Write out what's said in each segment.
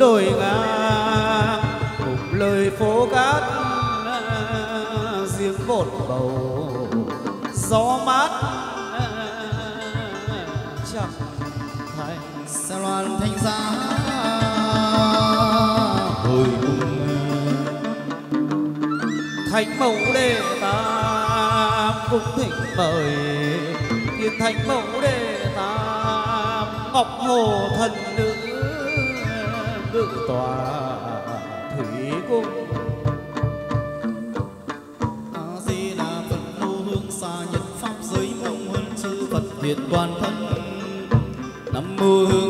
đồi ngang cùng lời phố cát, giếng bột bầu, gió mát, chẳng thành xe loan, thanh giá hồi cùng thánh mẫu đề tam cũng thịnh mời, thiên thánh mẫu đề tam, ngọc hồ thần tòa thủy cung. A di đà phật, nô hương xa nhật pháp giới mong huân chư phật hiện toàn thân. Nam mô hương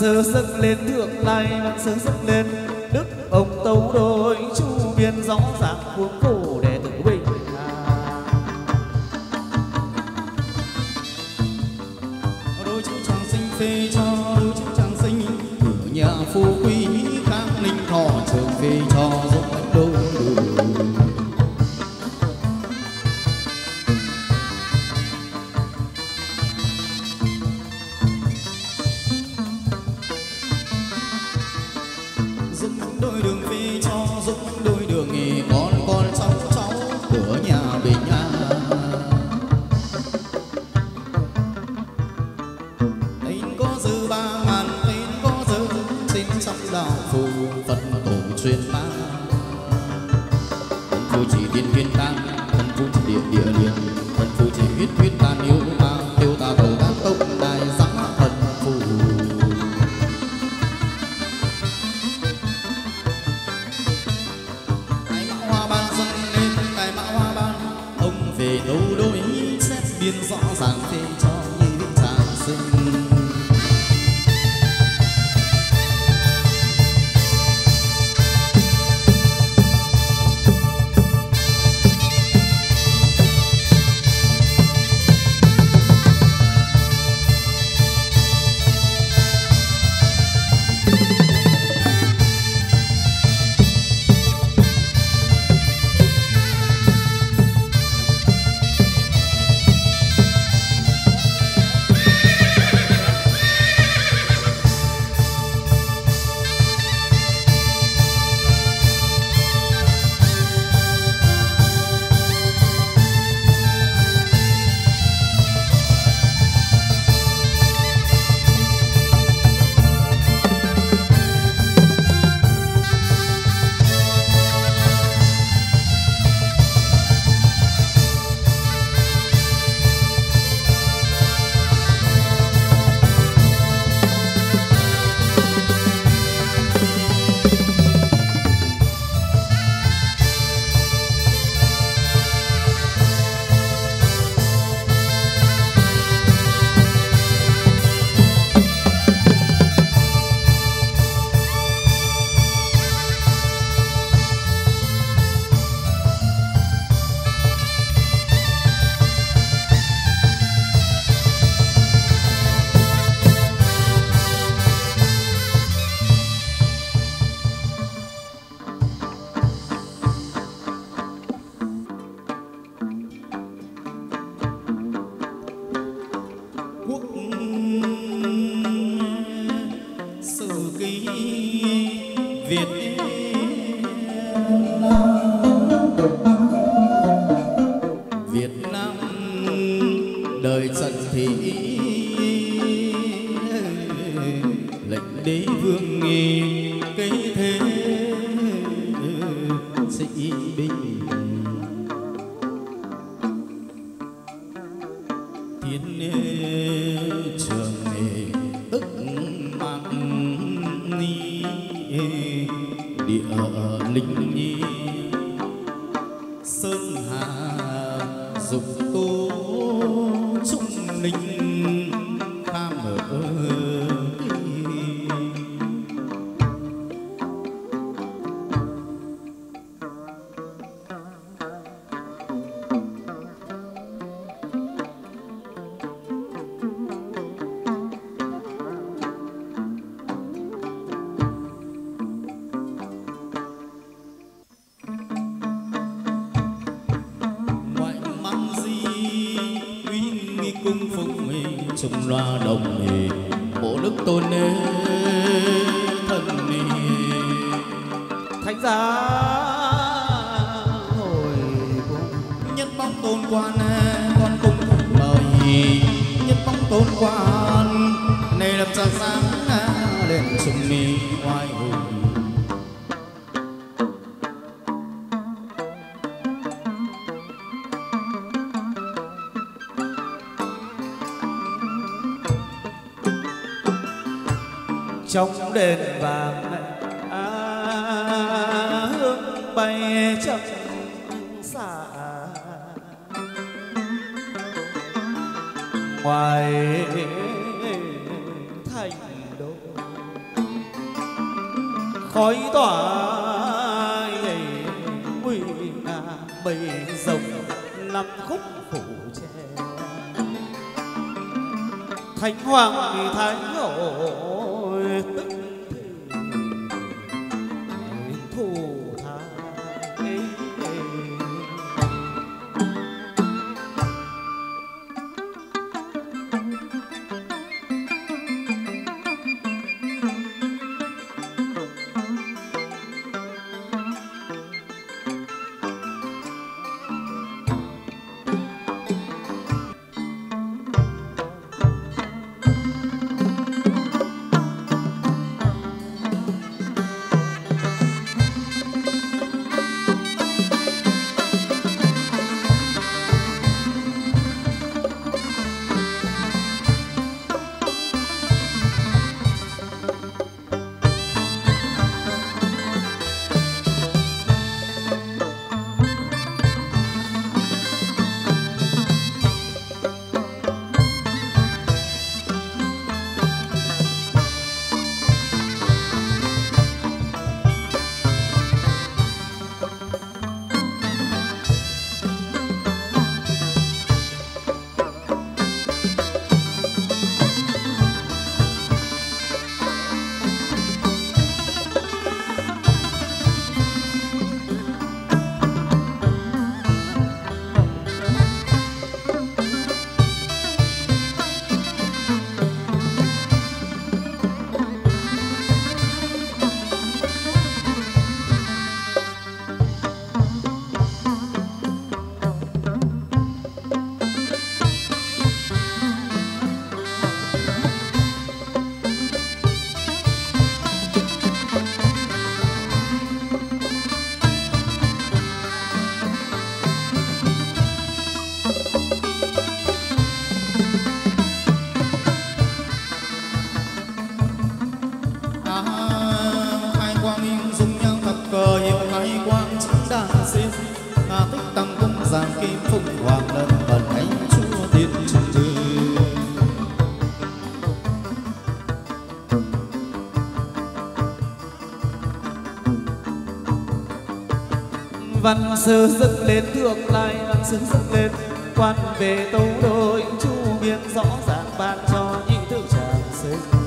sơ dâng lên thượng lai văn sơ dâng lên. Đức ông tấu đôi chu biên rõ ràng cuồng cầu đời sận thị lệnh đế vương nghi sơ dựng lên thượng lai đang sướng dựng lên. Quan về tấu đôi, chu biên rõ ràng ban cho nhị tự tràng sinh.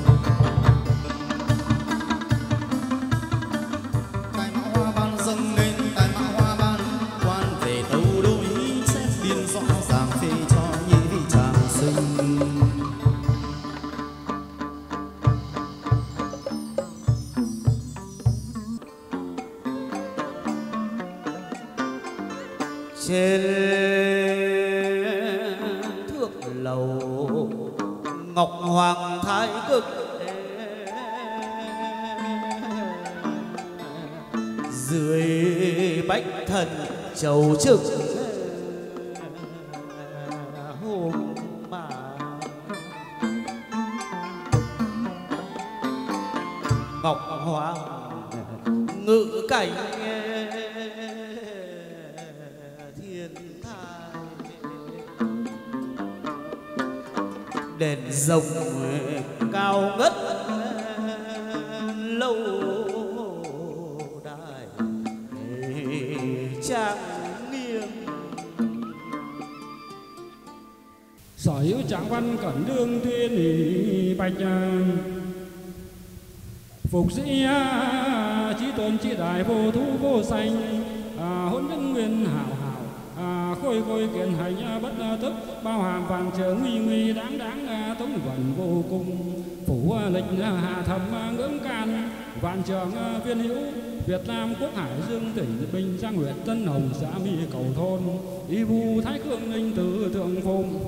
Sanh à, hôn nhân nguyên hảo hảo. À, khôi khôi kiện hành à, bất à, thức. Bao hàm vàng trở nguy nguy đáng đáng à, tống vận vô cùng. Phủ à, lịch à, hạ thầm à, ngưỡng can. Vạn trường à, viên hữu Việt Nam quốc hải dương tỉnh Bình Giang huyện Tân Hồng xã Mi Cầu thôn. Y vu thái cương ninh tử thượng phùng.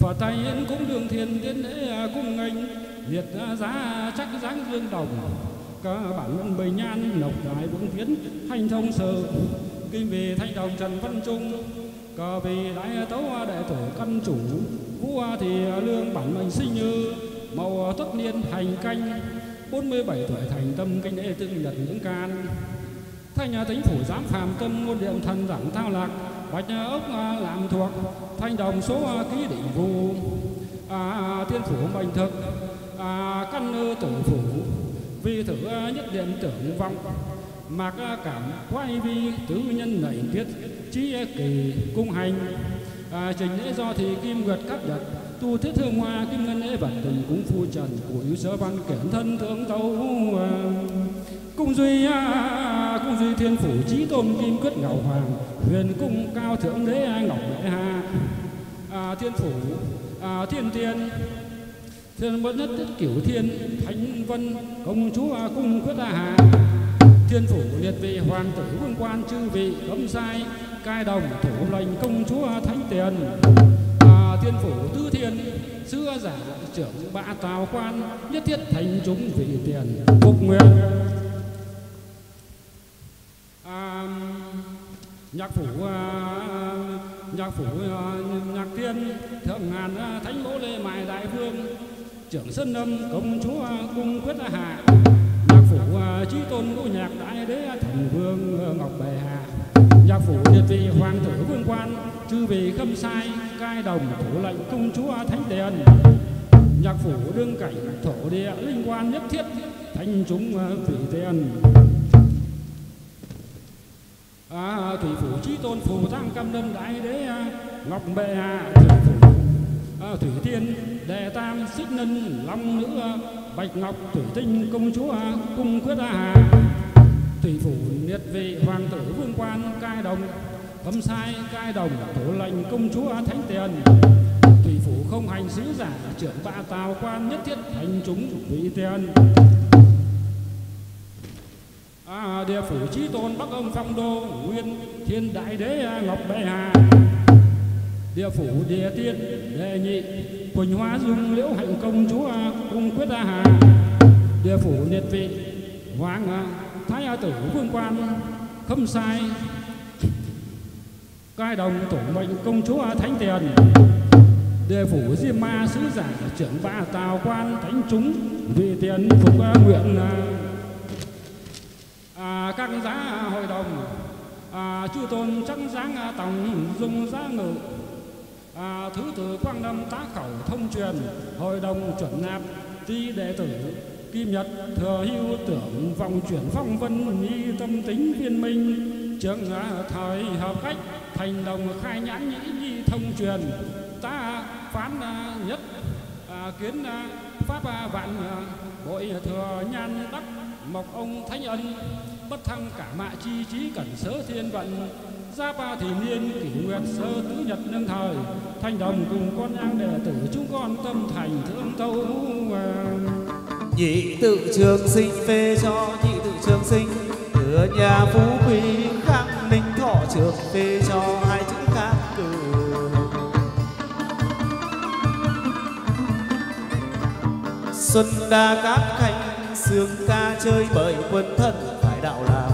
Phật Thầy yên cũng đường thiền tiến lễ à, cung nghênh. Việt à, giá chắc dáng dương đồng. Cả bản luận bầy nhan lộc đại vững tiến Hành thông sự Kim về thanh đồng Trần Văn Trung Cờ vì đại tấu đệ tử căn chủ. Vũ thì lương bản mệnh sinh như màu tất niên hành canh. 47 tuổi thành tâm kinh lễ tương nhật những can. Thanh nhà tính phủ giám phàm tâm ngôn điện thần đẳng thao lạc bạch ốc làm thuộc thanh đồng số ký định vụ à, thiên phủ mệnh thực à, căn tử phủ vi thử nhất điện tưởng vong mạc cảm quay vi tứ nhân nảy tiết trí e kỳ cung hành. À, trình lễ do thì kim nguyệt các đặt tu thiết thương hoa kim ngân lễ vật tình cúng phu trần của yếu sơ văn kiển thân thượng tấu à, cung duy à, cung duy thiên phủ trí tôn kim quyết ngọc hoàng huyền cung cao thượng đế ngọc lễ hà à, thiên phủ à, thiên tiên thiên bất nhất tiết cửu thiên thánh vân công chúa cung quyết hà. Thiên phủ liệt vị hoàng tử vương quan chư vị cấm sai cai đồng thủ lệnh công chúa thánh tiền. À, thiên phủ tứ thiên xưa giả trưởng bạ tào quan nhất thiết thành chúng vị tiền. Phục nguyện. À, nhạc phủ à, nhạc phủ à, nhạc tiên thượng ngàn à, thánh mẫu lê mài đại vương trưởng sân âm công chúa cung quyết hạ nhạc phủ trí tôn ngũ nhạc đại đế thần vương ngọc bệ hạ nhạc phủ liệt vị hoàng tử vương quan chư vị khâm sai cai đồng thủ lệnh công chúa thánh đền nhạc phủ đương cảnh thổ địa linh quan nhất thiết thánh chúng vị tiền à, thủy phủ trí tôn phù giang cam lâm đại đế ngọc bệ hạ thủy phủ thủy tiên đệ tam xích nân long nữ bạch ngọc thủy tinh công chúa cung quyết hà. Thủy phủ niết vị hoàng tử vương quan cai đồng. Cấm sai cai đồng thủ lệnh công chúa thánh tiền. Thủy phủ không hành sứ giả trưởng bạ tào quan nhất thiết thành chúng vị tiền. À, địa phủ trí tôn bắc ông phong đô nguyên thiên đại đế ngọc bệ hà địa phủ địa tiên đệ nhị quỳnh hóa dung liễu hạnh công chúa cung quyết đa hà. Địa phủ liệt vị hoàng thái a tử vương quan khâm sai cai đồng tổ mệnh công chúa thánh tiền. Địa phủ diêm ma sứ giả trưởng ba tào quan thánh chúng vì tiền phục nguyện à, các giá hội đồng à, chư tôn trắng dáng tổng dung giá ngự à, thứ tự quang lâm tá khẩu thông truyền hội đồng chuẩn nạp ti đệ tử kim nhật thừa hưu tưởng vòng chuyển phong vân nhi tâm tính viên minh trưởng thời hợp cách thành đồng khai nhãn nhĩ nhi thông truyền ta phán nhất à, kiến pháp vạn bội thừa nhan đắc mộc ông thánh ân bất thăng cả mạ chi trí cẩn sớ thiên vận gia ba thì niên kỷ nguyệt sơ tứ nhật nâng thời, thanh đồng cùng con nhang đệ tử chúng con tâm thành thương tâu nhị tự trường sinh phê cho nhị tự trường sinh thừa nhà phú quý khang ninh thọ trường phê cho hai chữ khác cử xuân đa cát khanh, sương ca chơi bởi quân thân, phải đạo là.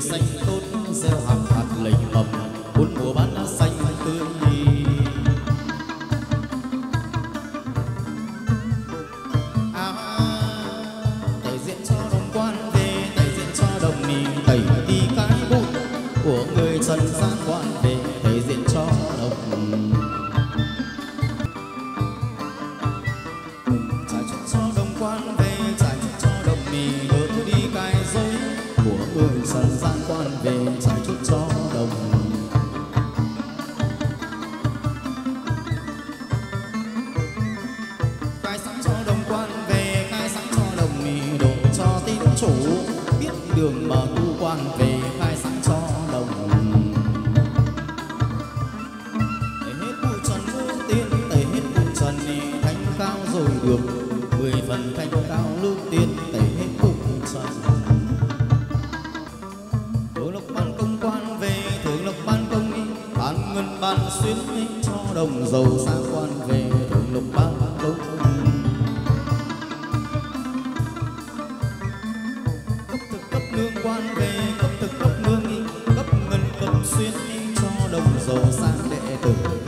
Tùy cây đông giàu sang đệ tử.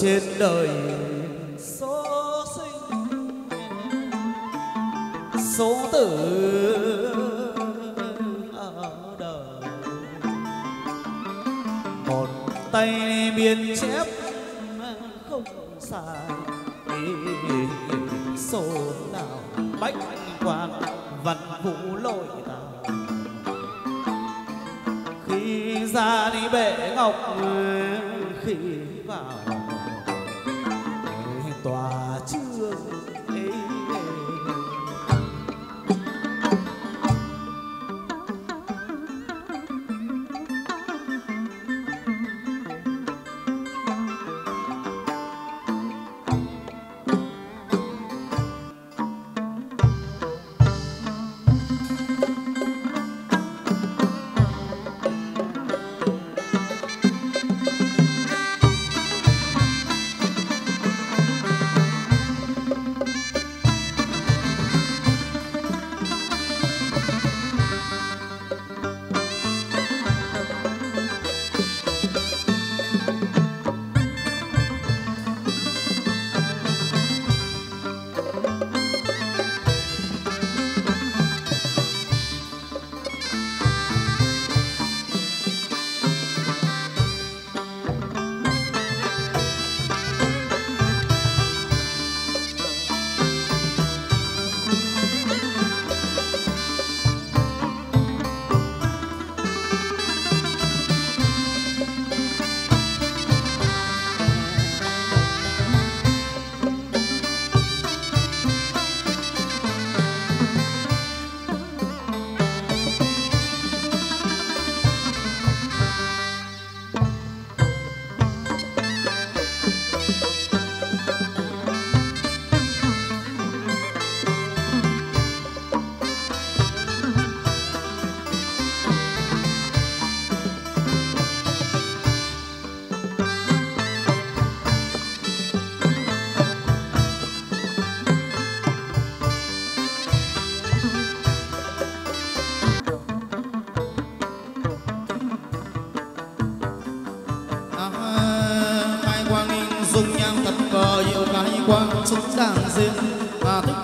Trên đời. Số sinh. Số tử ở đời. Một tay biên chép không sai. Số nào bách quan văn vũ lội tàu khi ra đi bể ngọc khi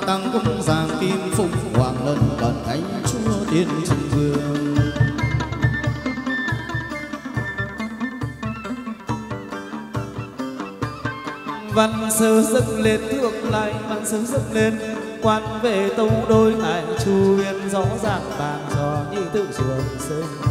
tăng cung giang kim phụng hoàng lân cận thánh chúa điện trung vương. Văn sơ dâng lên thượng lại văn sơ dâng lên, quan về tâu đôi tại chu viên rõ ràng bàn trò như tự trường sơn.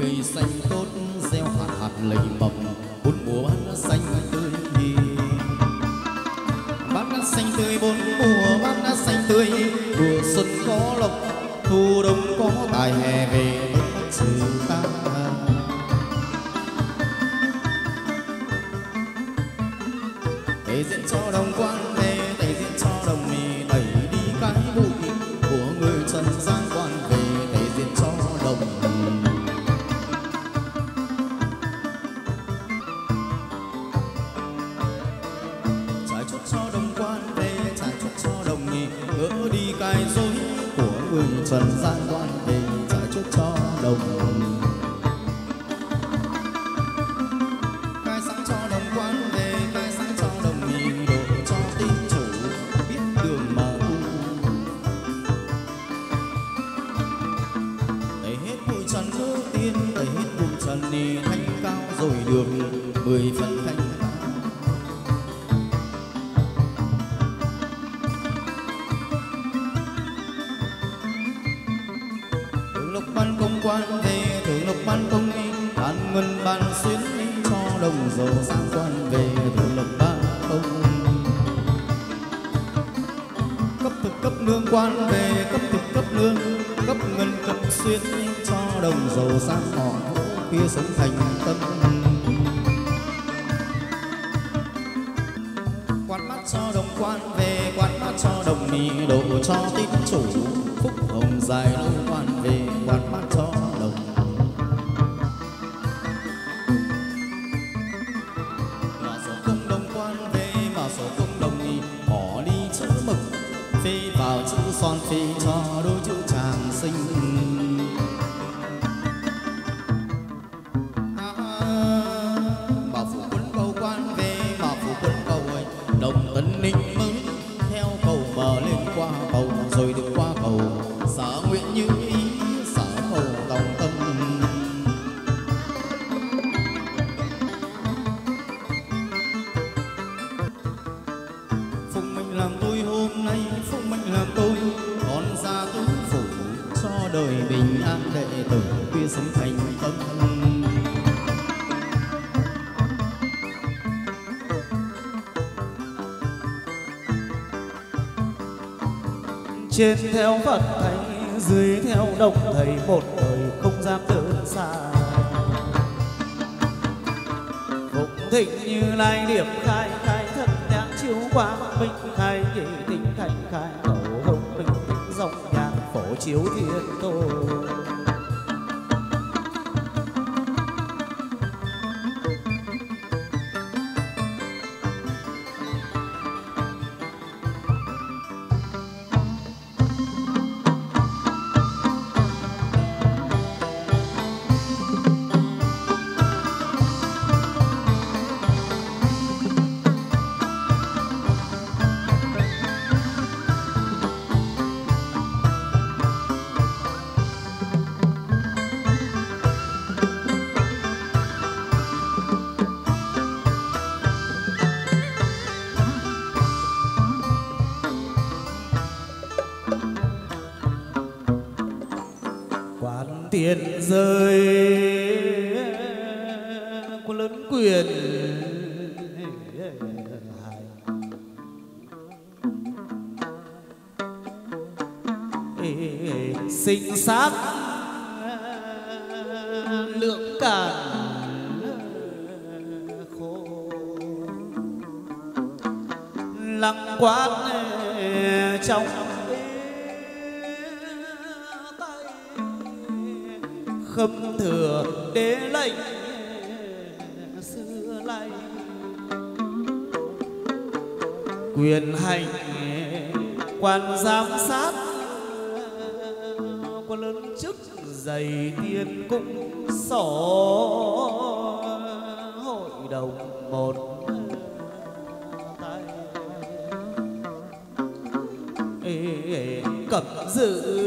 cây xanh tốt gieo hạt hạt lầy mầm quan về cấp thực cấp lương, cấp ngân cấp xuyên cho đồng giàu sang họ, kia sống thành tâm. Quan mắt cho đồng quan về, quan mắt cho đồng nì độ cho tín chủ, phúc hồng dài lâu quan về. trên theo phật thầy, dưới theo đồng thầy, một đời không dám đơn xa phụng thịnh như lai điểm khai khai thân nhãn chiếu quang minh khai nhị tình thành, khai đầu hồng minh tính dòng nhạc phổ chiếu thiên tôn. Đồng một. Tay cầm giữ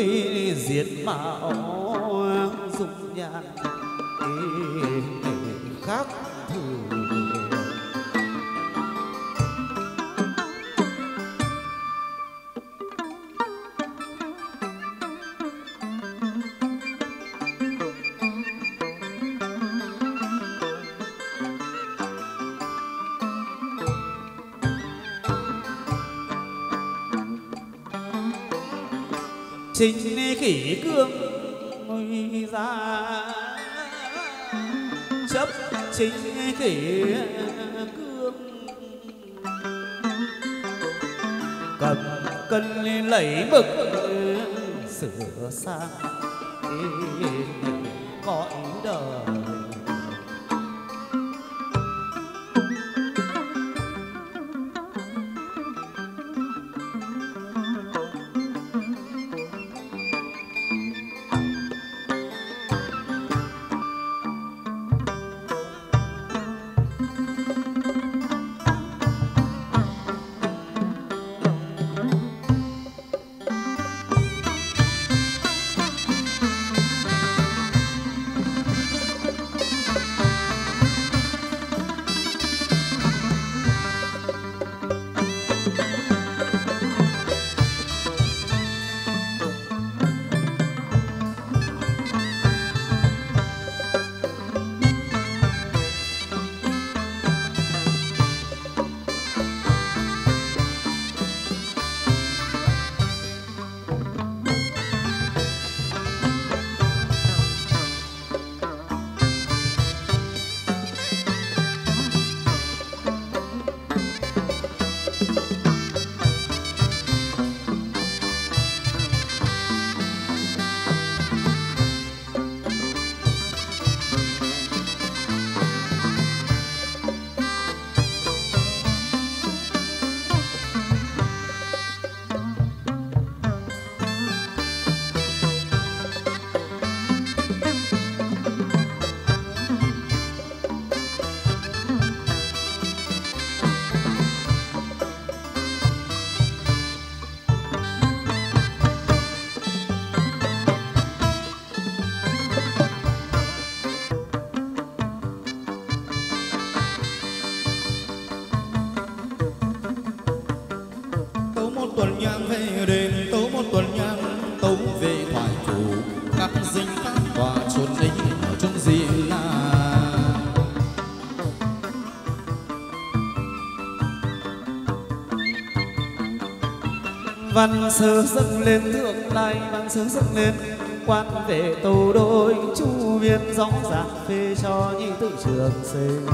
phi diệt mạo dục nhàn khác chính khỉ cương ngồi ra. Chấp chính khỉ cương. Cầm cân lấy bực sửa sang cõi đời văn sơ dâng lên thượng lai văn sơ dâng lên. Quan về tù đôi chu viên rõ ràng phê cho nhi tự trường sinh.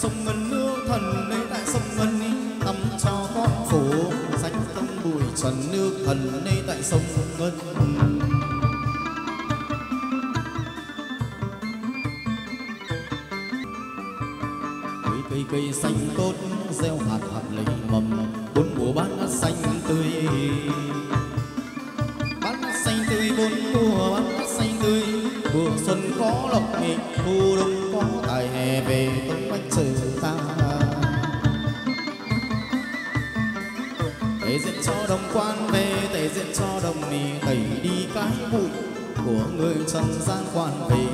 sông ngân lưu thần đây tại sông ngân tắm cho con phố sách công bùi trần nước thần đây tại sông ngân cây cây xanh tốt, gieo hạt hạt linh trần gian quan về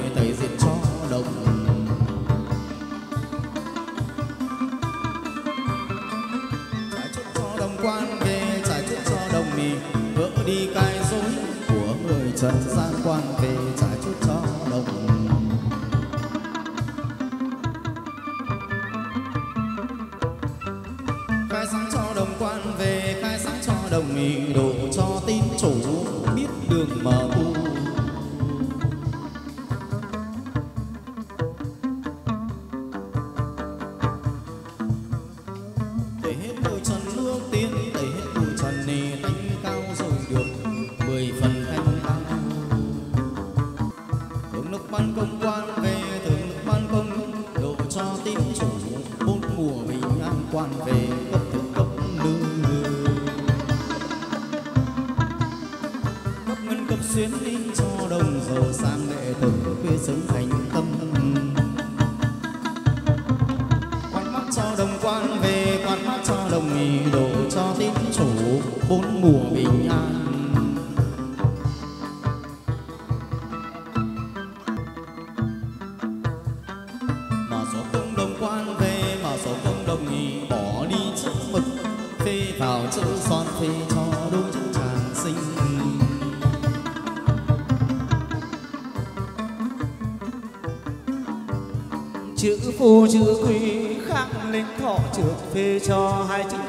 phê cho hai chữ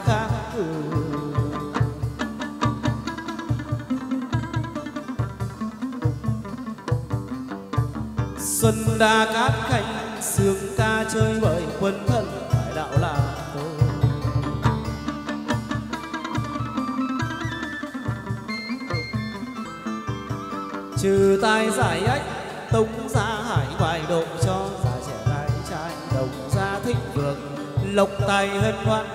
dài hơn quan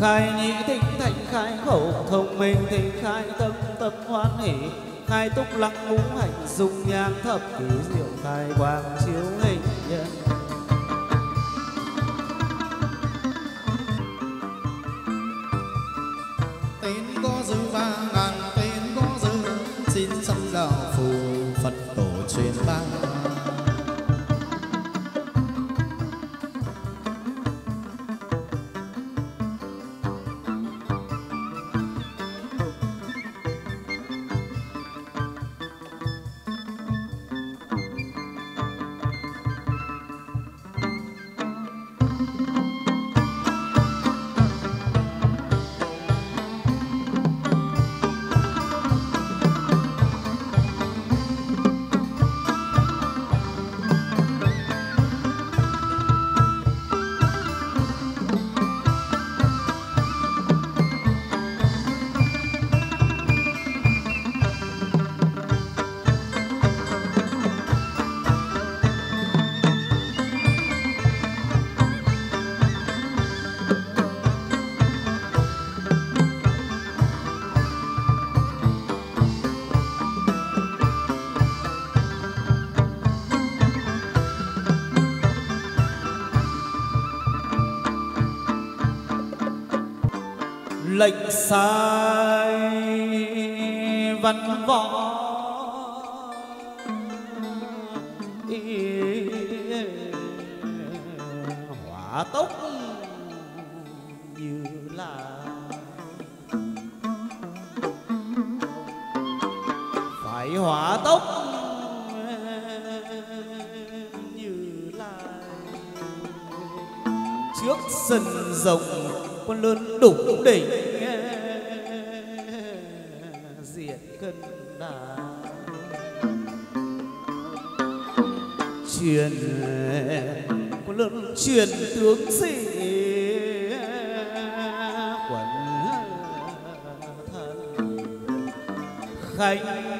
khai nhĩ thính thành khai khẩu, thông minh thì khai tâm tâm hoan hỷ. Khai túc lặng ngũ hành dung nhang thập kỷ diệu, khai quang chiếu hình nhân. sai văn võ. Hỏa tốc như là phải hỏa tốc như là trước sân rồng con lớn đủ đỉnh. Truyền có lớn truyền tướng sĩ quần thần. Khánh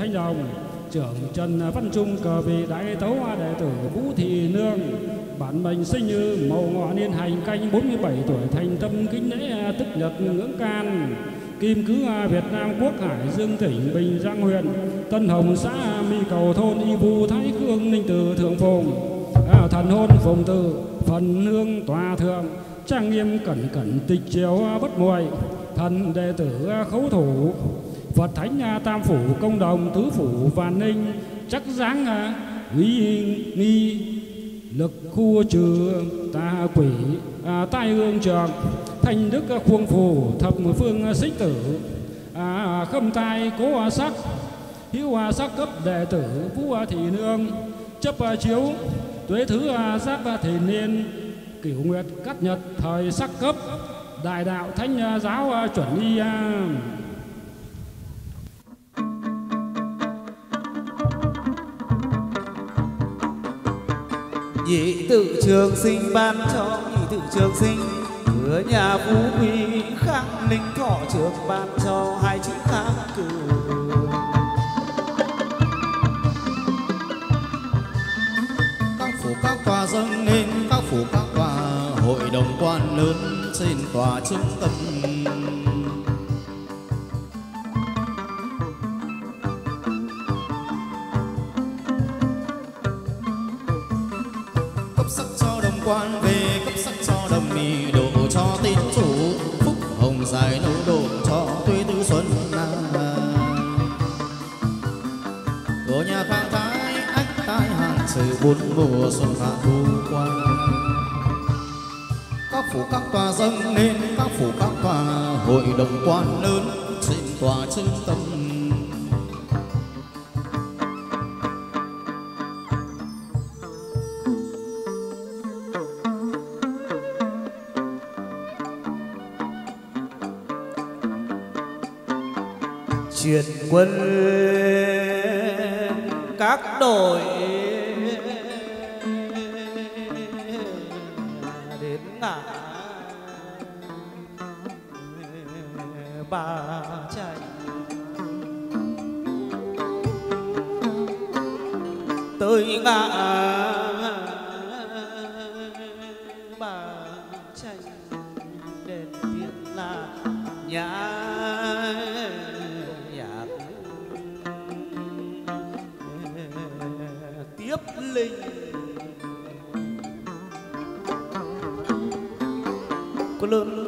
thanh đồng trưởng Trần Văn Trung cờ vị đại tấu đệ tử Vũ Thị Nương. Bản mệnh sinh như màu ngọ niên hành canh 47 tuổi thành tâm kính lễ tức nhật ngưỡng can. Kim cứ Việt Nam Quốc Hải Dương tỉnh Bình Giang huyện Tân Hồng xã Mi Cầu thôn Y Vu Thái Cương Ninh Từ Thượng Phùng. À, thần hôn phùng từ phần hương tòa thượng trang nghiêm cẩn cẩn tịch chiếu bất muội thần đệ tử khấu thủ. Phật Thánh Tam Phủ Công Đồng Tứ Phủ và Ninh chắc dáng à, uy nghi lực khu trừ tà quỷ à, tai hương trường thành đức khuông phù thập phương xích tử à, khâm tai cố sắc hữu sắc cấp đệ tử vũ thị nương chấp chiếu tuế thứ giác thị niên cửu nguyệt cắt nhật thời sắc cấp đại đạo thánh giáo chuẩn y nhị tự trường sinh ban cho nhị tự trường sinh. Cửa nhà phú quý khang linh thọ trường ban cho hai chữ khang cử các phủ, các tòa dâng lên, các phủ, các tòa hội đồng quan lớn trên tòa trung tâm quan về cấp sắc cho đồng mì độ cho tín chủ, phúc hồng dài nấu độ cho tuy tư xuân nam của nhà khang thái, ách tai hàng sự bốn mùa xuân hạ thu quan. Các phủ các tòa dâng nên các phủ các tòa hội đồng quan lớn, xin tòa trưng tâm quân các đội đến ngã. Ba chạy. Tới ngã.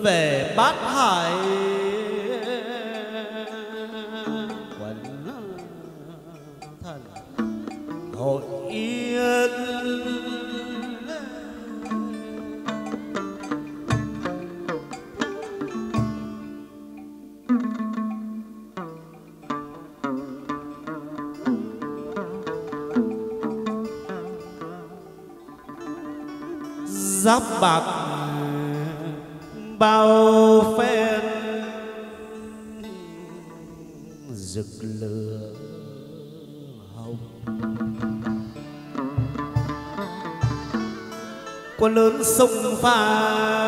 Về bát hải. Sông pha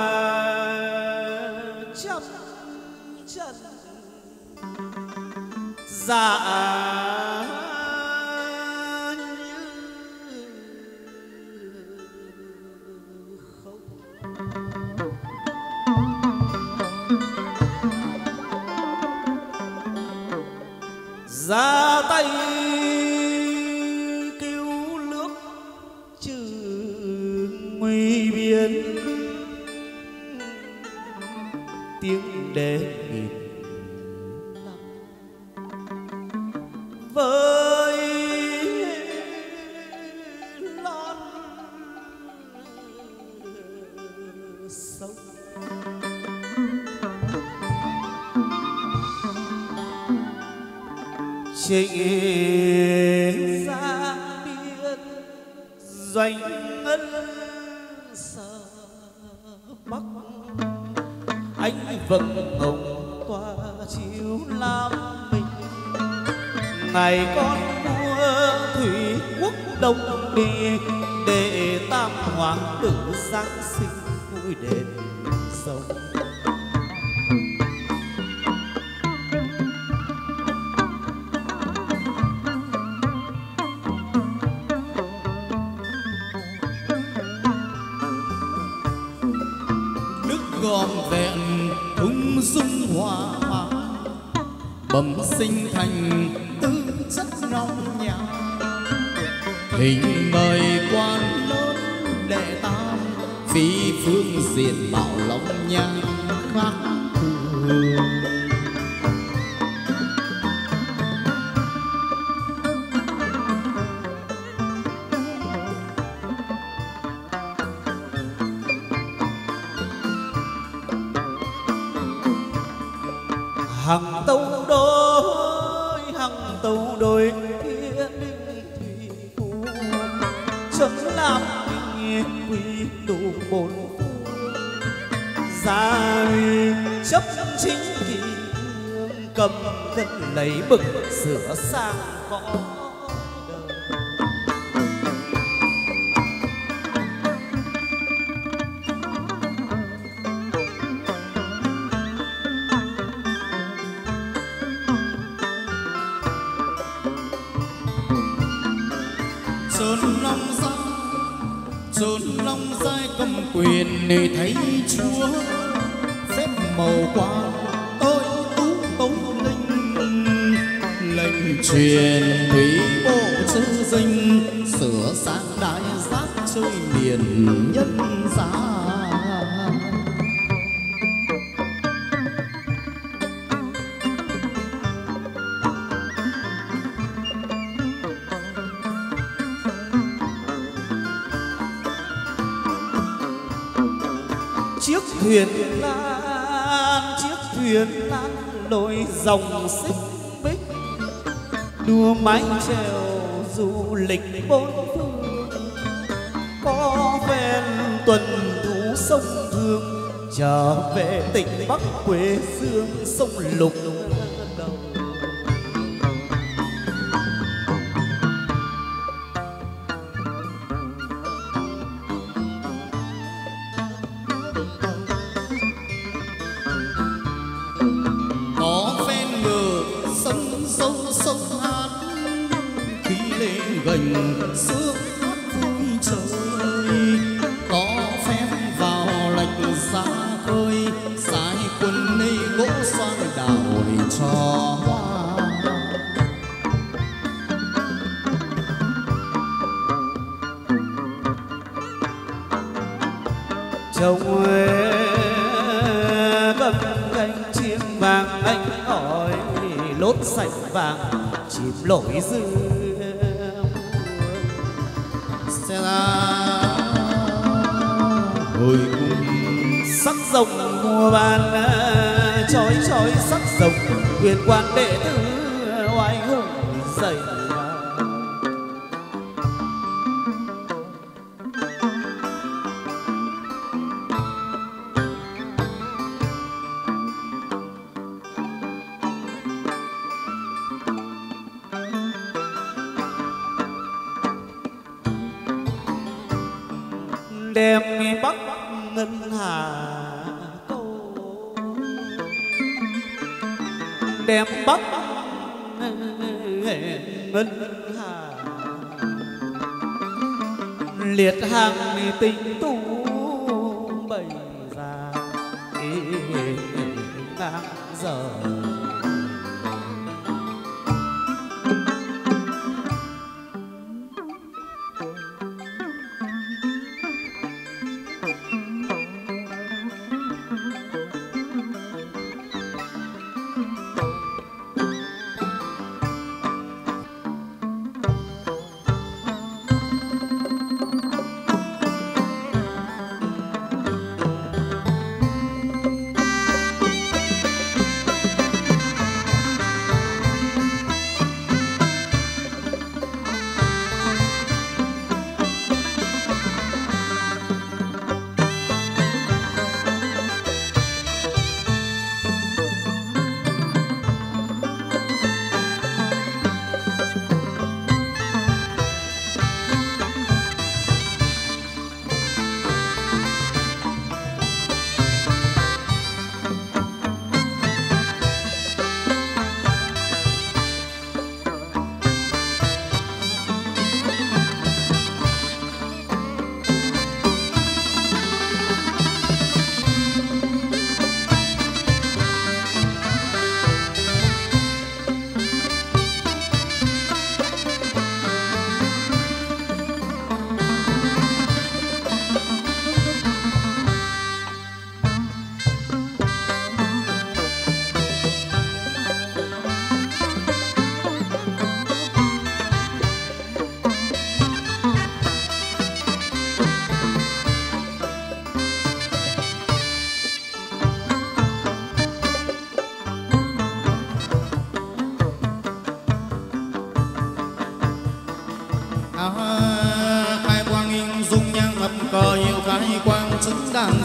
哦 sông Hương trở về tỉnh Bắc quê xương sông Lục. nguyện quan đêm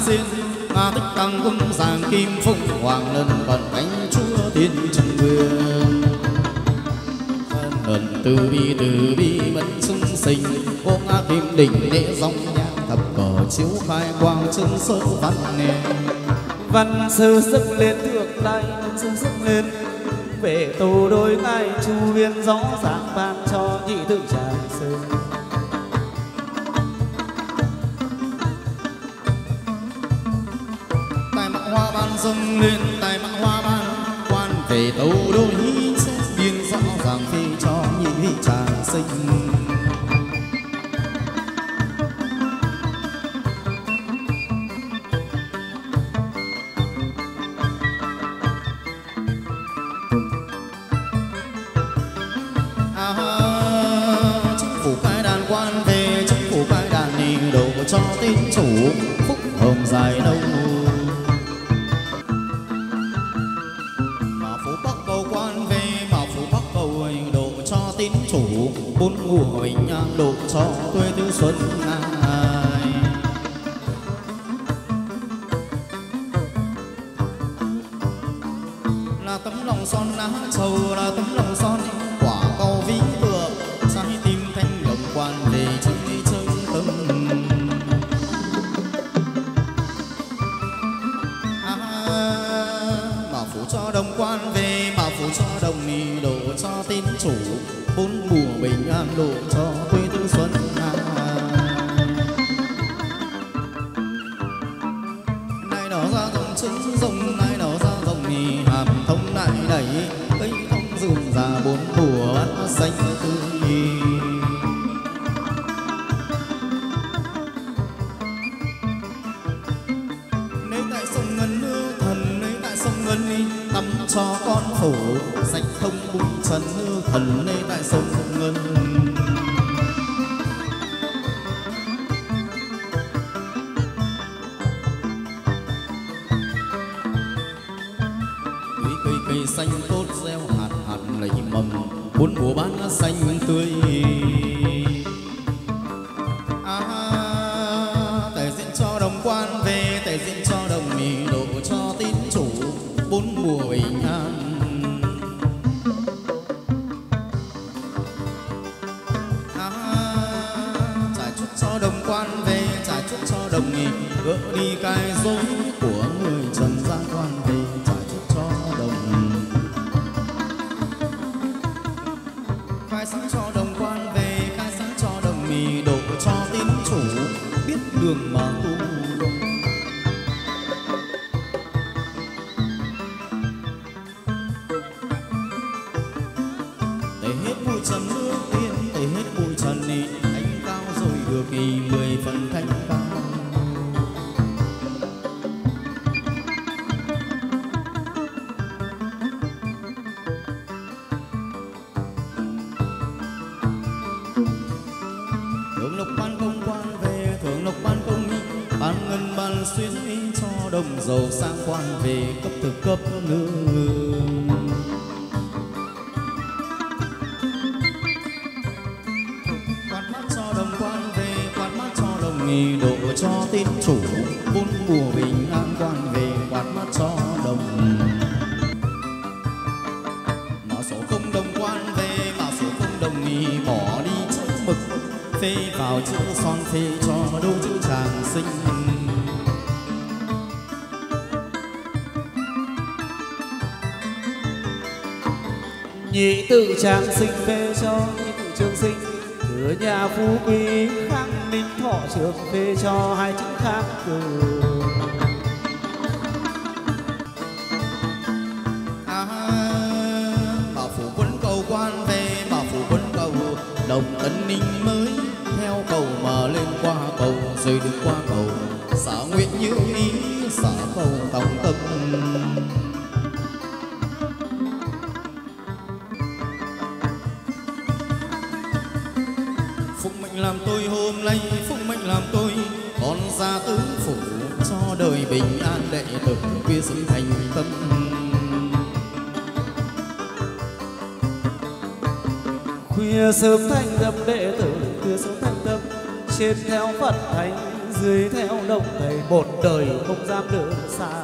xuyên ma thích tăng cung giàng kim phúc hoàng lân còn cánh chúa tiên trần vương lần từ bi từ bi mẫn xuân sinh ôm a kim đỉnh lễ dòng nhạc thập cỏ chiếu khai quang chân sơ văn nè văn sư sức lên thượng tay văn sư sức lên. Về tù đôi ngay chu viên rõ ràng ban cho nhị tự trả sủ, phúc hồng dài đông mà phú bắc cầu quan về, mà phú bắc cầu độ cho tín chủ, bốn ngũ bình độ cho tuê tứ xuân ngang giàu sang quan về cấp từ cấp. tự trang sinh về cho những cử trường sinh. Thừa nhà phú quý khang minh thọ trường về cho hai chữ khang cử à, bảo phủ quân cầu quan về bảo phủ quân cầu. Đồng tấn ninh mới theo cầu mà lên qua cầu rồi được qua cầu. Xã nguyện như ý xã cầu tổng tâm. sớm thanh tâm đệ tử, từ sớm thanh tâm, trên theo phật thánh, dưới theo đồng thầy, một đời không dám đường xa.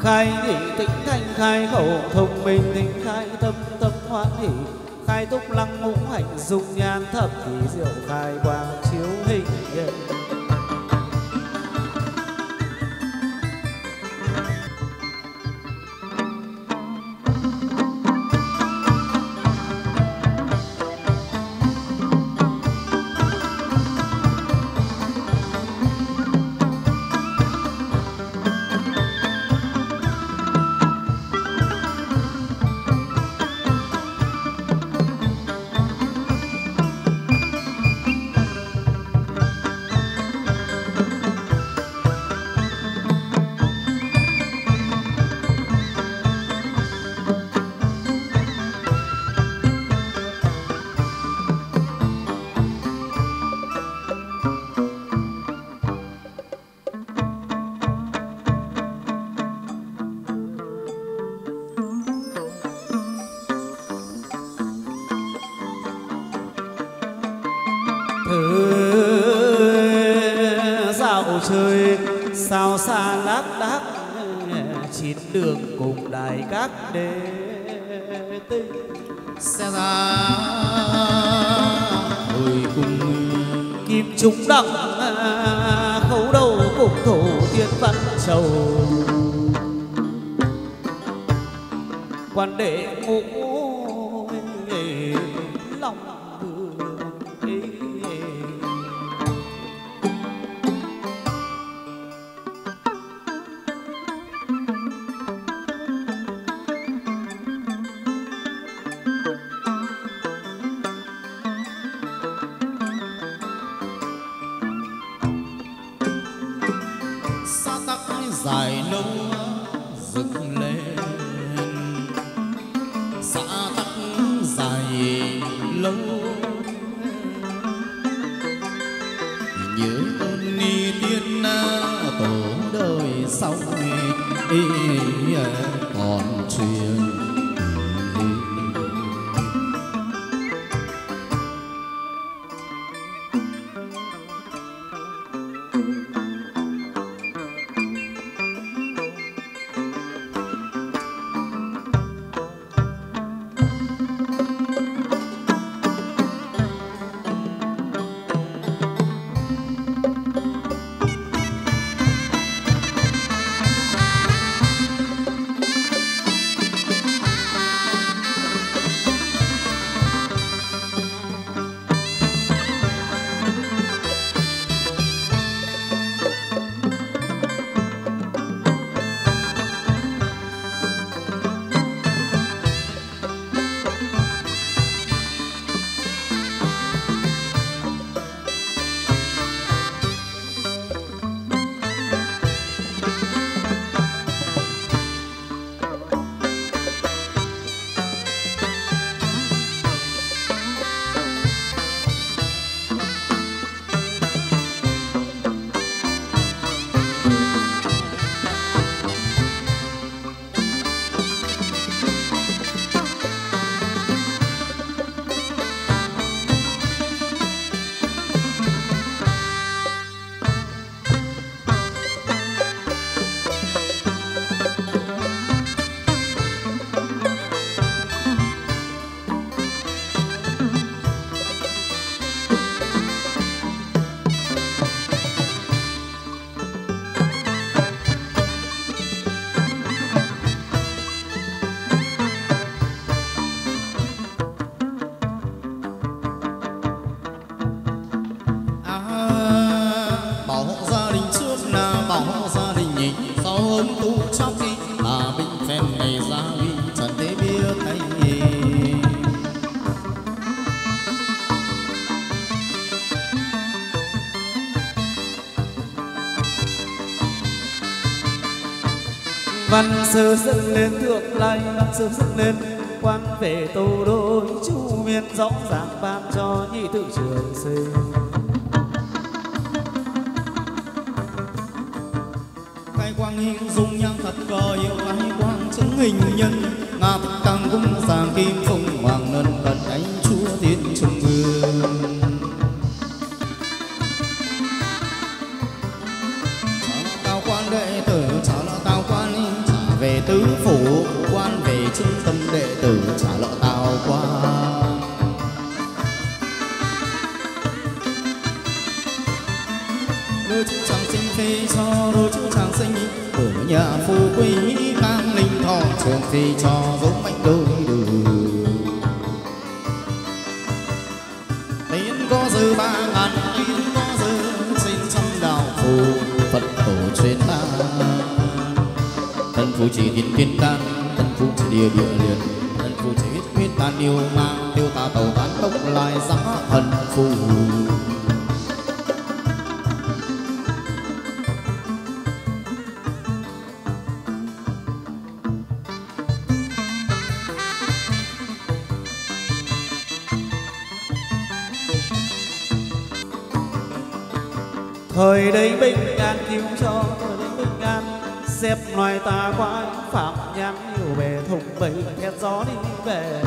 Khai hỷ tĩnh thanh khai khẩu, thông minh thính khai tâm tâm hoan hỷ. Khai túc lăng ngũ hạnh dung nhan thập thì diệu khai quang chiếu hình hiện. Sao xa lác đác, chín đường cùng đại các đế tinh xe ra, hồi cùng kim trung đặng khấu đầu cùng thổ tiên văn châu. Quan đệ ngũ sơ dựng lên thượng lành văn sơ dựng lên quan về tô đôi, chu miên rõ ràng ban cho nhị tự trường sinh. Khai quang hình dung nhang thật cờ hiệu khai quang chứng hình nhân, ngà tăng cung sàng kim phùng hoàng nân quan tâm đệ tử trả lọ tao quan đôi chữ chàng sinh phi cho, đôi chữ chàng sinh ở nhà phú quý cam linh thọ, trường phi cho vững mạnh đôi đường tiền có dư ba ngàn tiền có dư xin trăm đạo phù, phật tổ truyền ta thân phù chỉ thiên thiên can địa địa liền thân phù chỉ huyết huyết tàn yêu mang tiêu tà tàu tán tốc lại giá thần phù. Thời đấy bình an cứu cho, thời đấy bình an, xếp loài ta qua phạm nhãn nhiều bề thùng bầy hét gió đi về.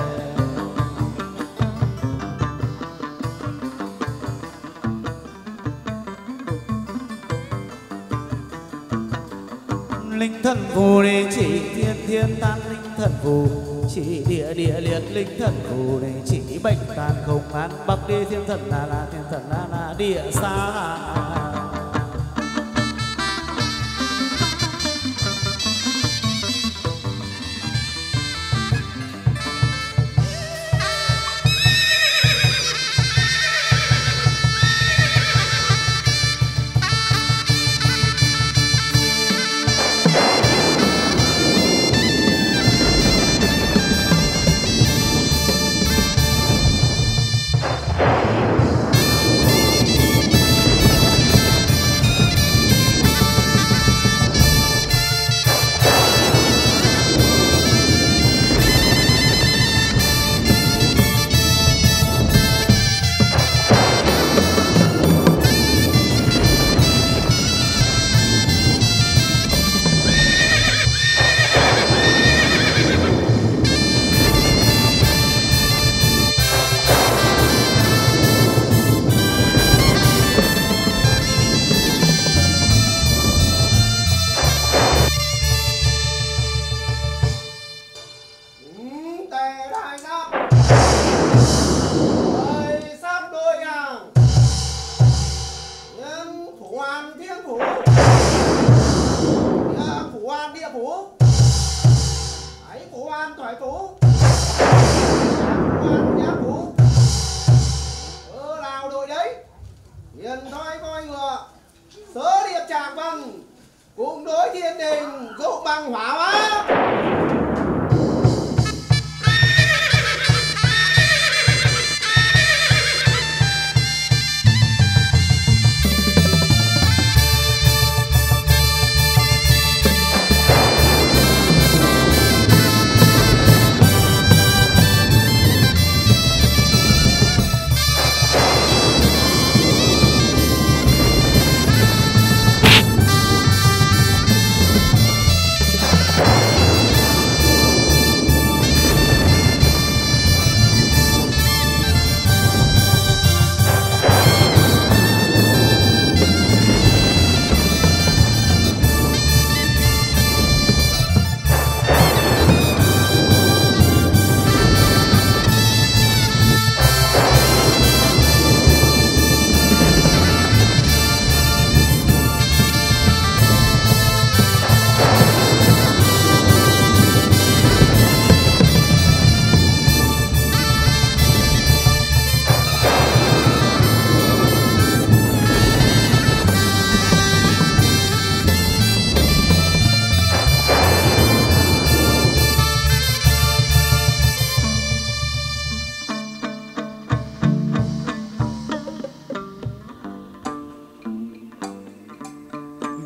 Linh thần phù này chỉ thiên thiên tan linh thần phù. Chỉ địa địa liệt linh thần phù này chỉ bệnh tàn không an bắc đi thiên thần là là, thiên thần là là địa xa.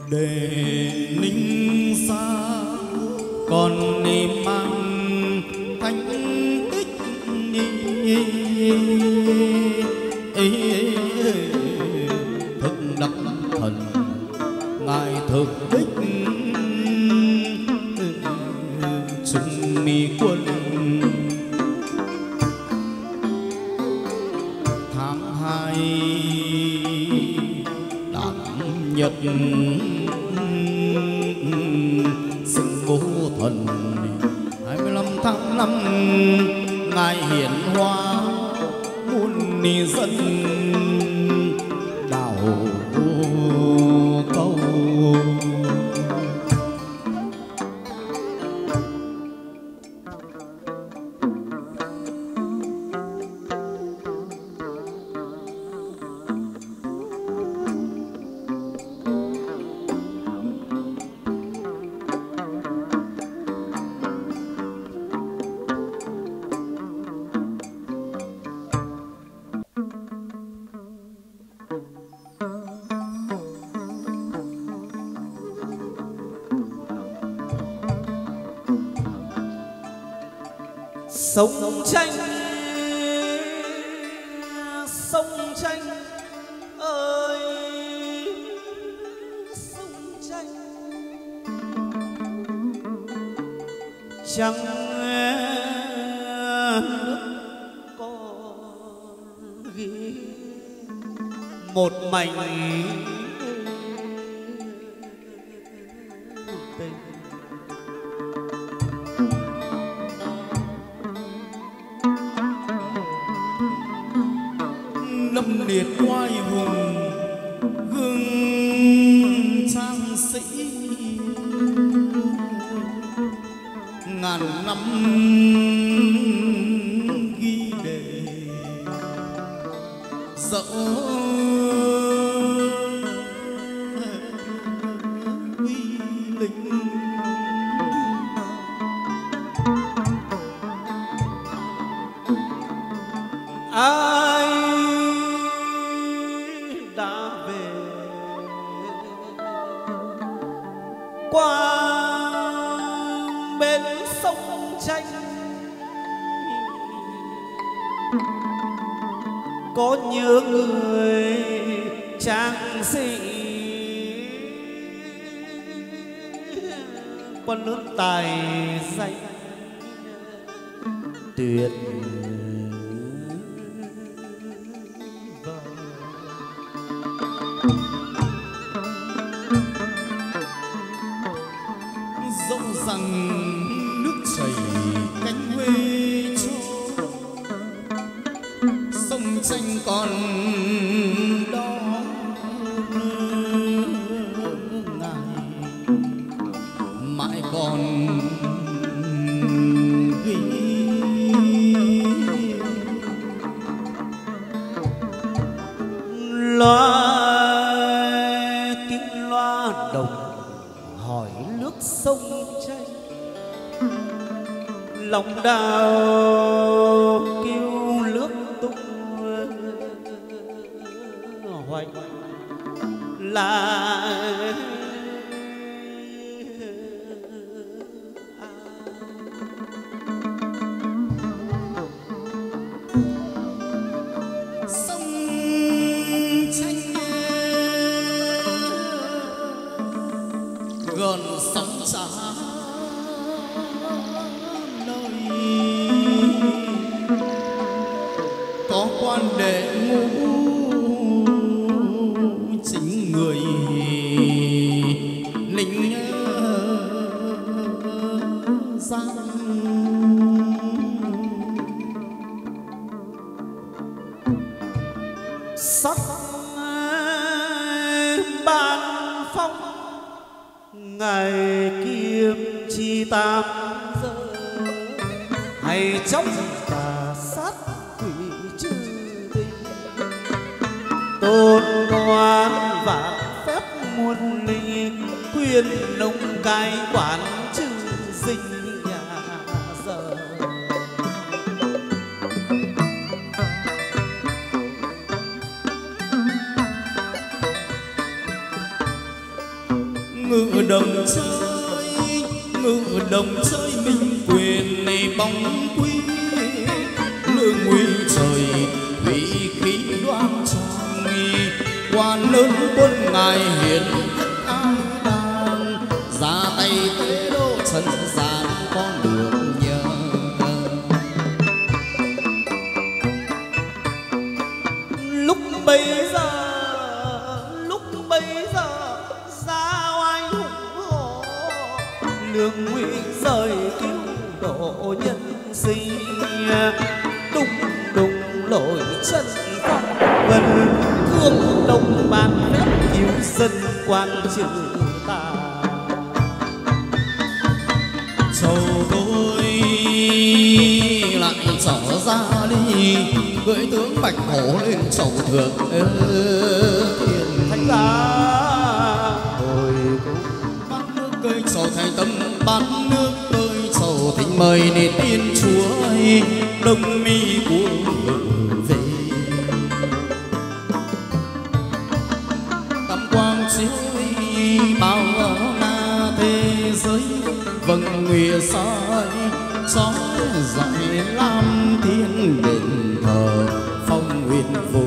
để ninh xa, còn niềm mang thành tích đi thực đắc thần, ngài thực đích chúng mi quân. Tháng hai đảng nhật. ngài hiển hoa. tam. Giờ hay trong tà sát quỷ trừ tình tôn quan và phép muôn linh quyên nông cai quản trừ dinh nhà giờ. Ngự đồng sơn lương đồng rơi minh quyền này bóng quý lương nguy trời vì khí đoan trang nghi. Quan lớn quân ngài hiền ai đang. Ra tay thế đô trần đùng đùng, lội sân phong vân thương đồng bàn phép chiếu dân quan trừ ta. Sầu tôi lại trở ra đi, cưỡi tướng bạch hổ lên sầu thượng thiên thánh giá. Tôi cũng bắt nước cây sầu thay tâm bắn mời ni tiên chúa đông mi buông về. Tam quang chiếu bao la thế giới, vầng nguyệt soi soi dạy lam thiên đền thờ, phong huyền vô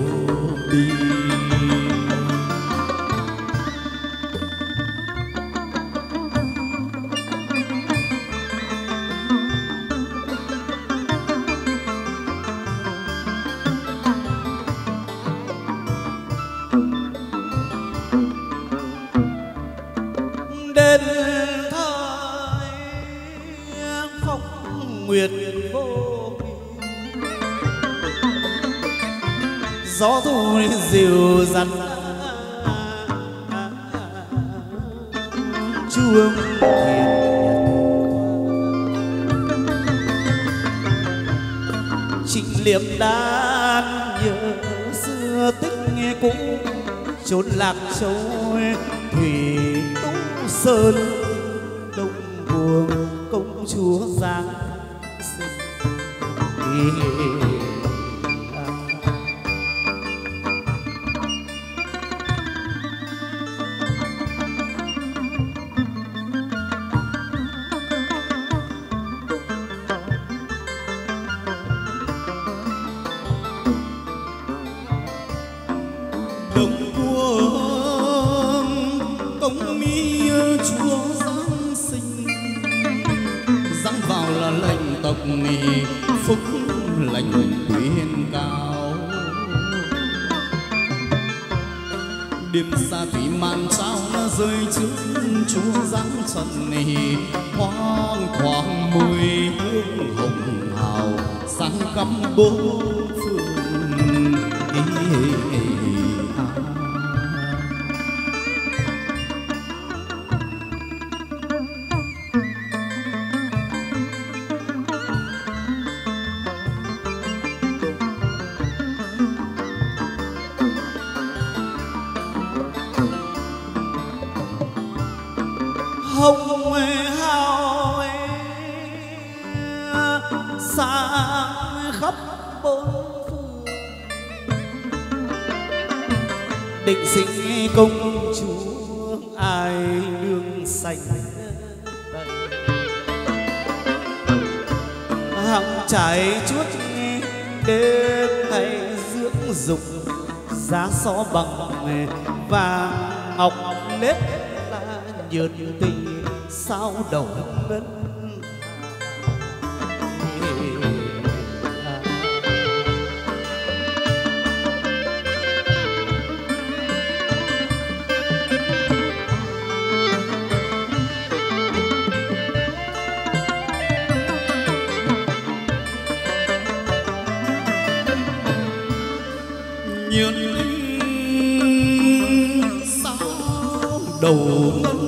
xó bằng nghề và ngọc lết là nhược tình sao đầu lên 走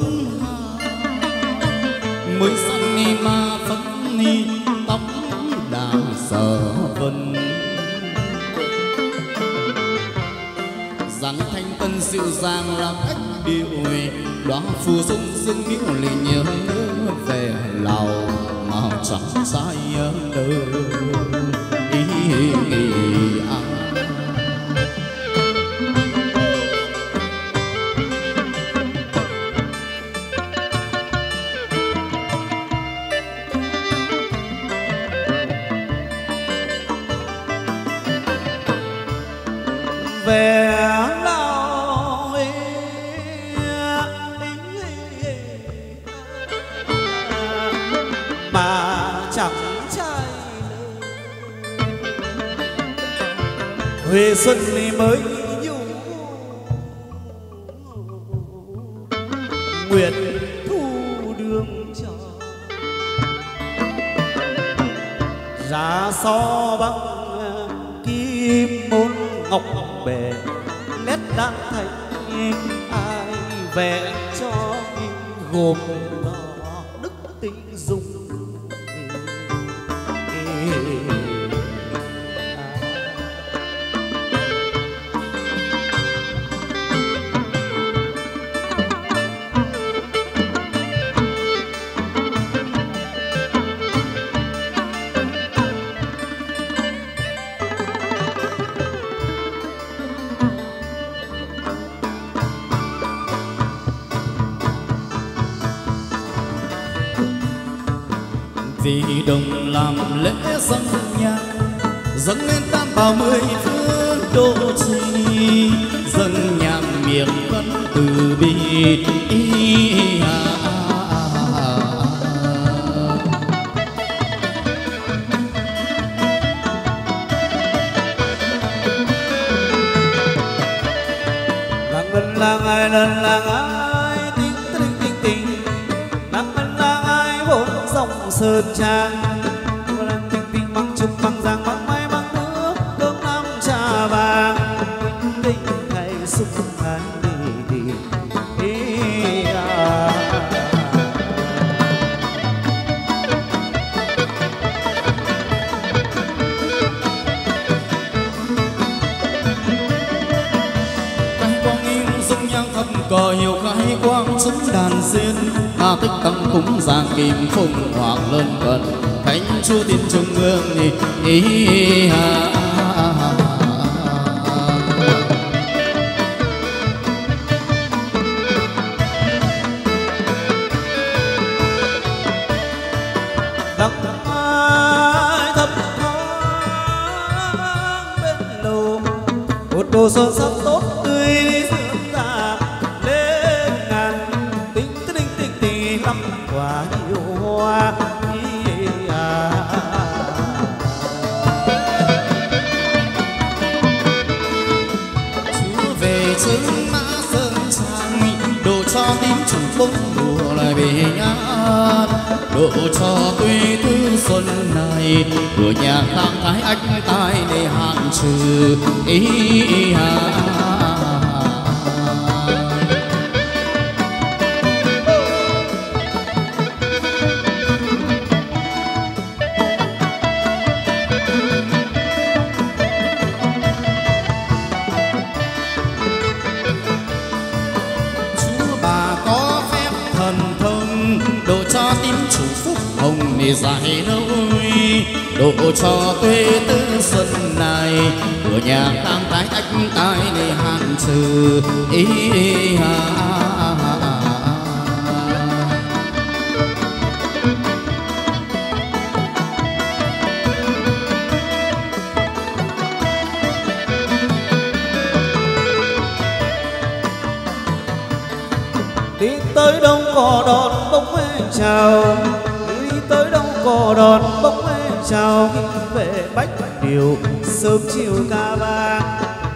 điều sớm chiều ca vang,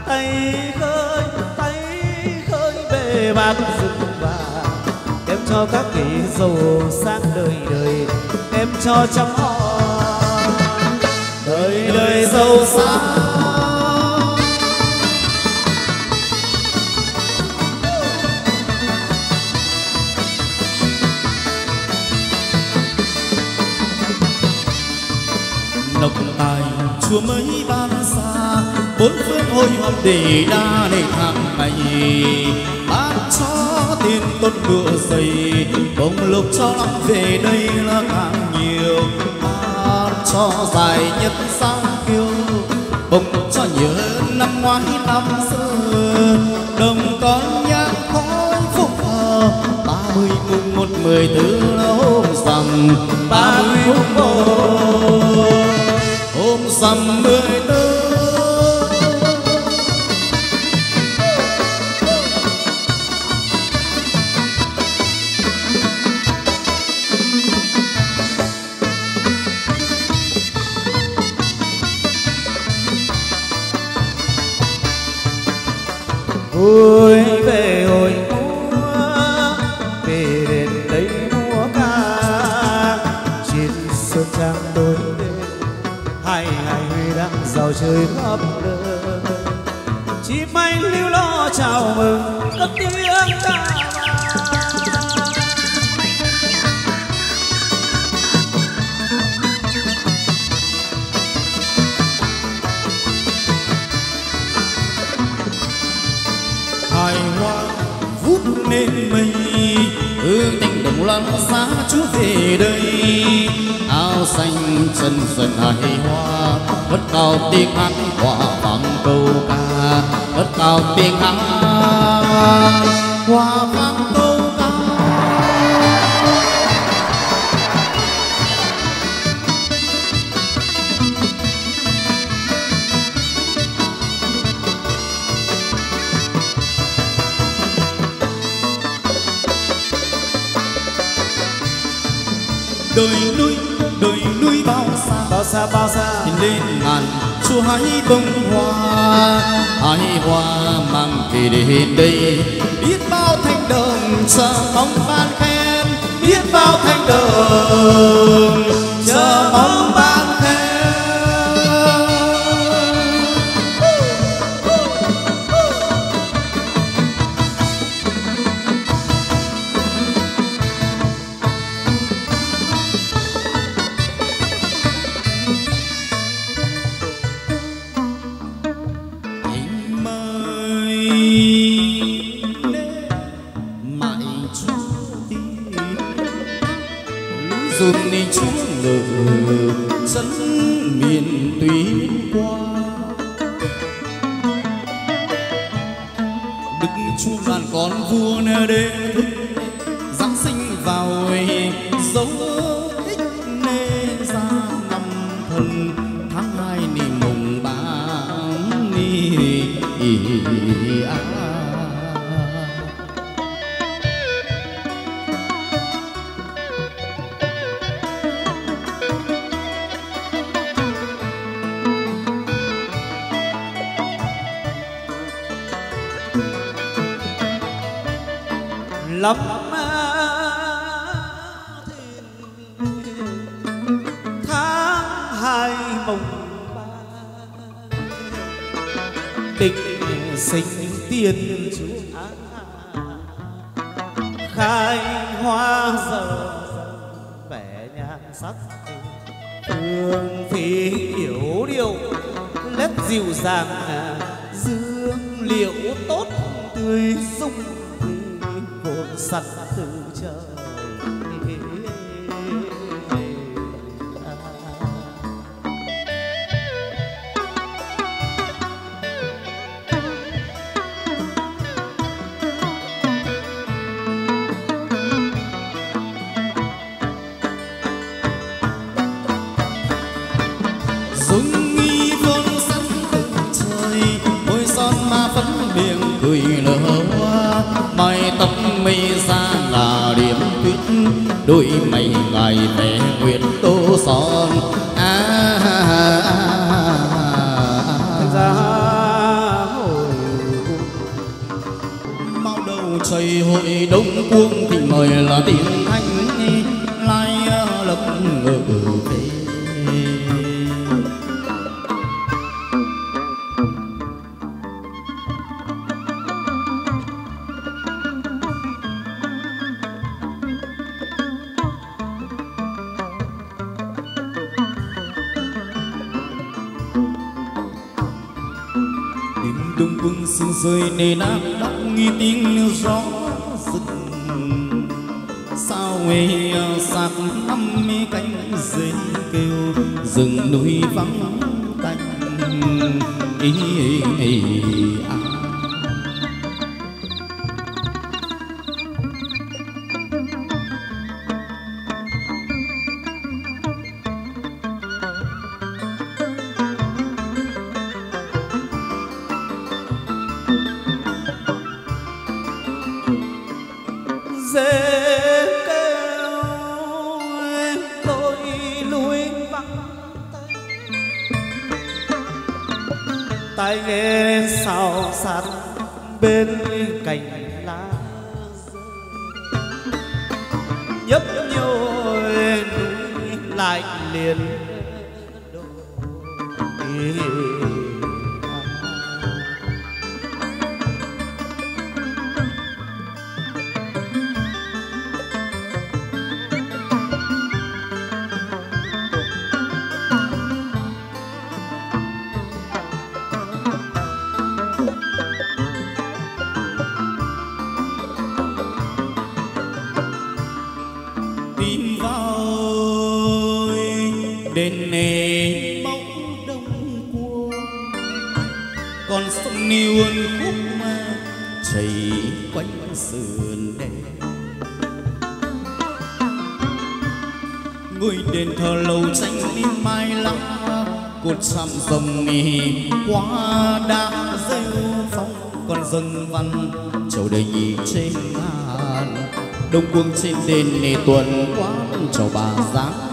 tay khơi tay khơi về bạc rừng vàng. Em cho các kỷ giàu sang đời đời, em cho trăm họ đời đời giàu sang. chùa mấy ban xa, bốn phương hội họp để đa này thang này ban cho tiền tốt ngựa dày bông lục cho lắm về đây là càng nhiều. Ban cho dài nhất sao kiêu bông cho nhớ năm ngoái năm xưa. Đồng con nhát khói phúc thờ ba mươi mùng một mười tứ lâu rằng ba mươi mùng một some Hương phí hiểu điều Lét dịu dàng Dương liệu tốt, tươi sung Hồn sẵn từ trời. bói tóc mây xa là điểm tuyết đôi mày ngày mẹ nguyện tô son à, à, à, à, à. mau đầu trời hội đông cuông thì mời là tiếng đông quân xin đền nề tuần quán cho bà giáng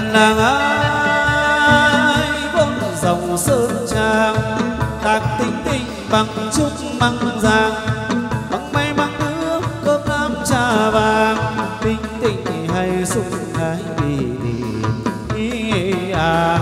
nàng ai nàng vốn dòng sơn trang tạc tinh tinh bằng trúc măng giang bằng may bằng nước cơm nam trà vàng. Tinh tinh hay sung hái đi đi à.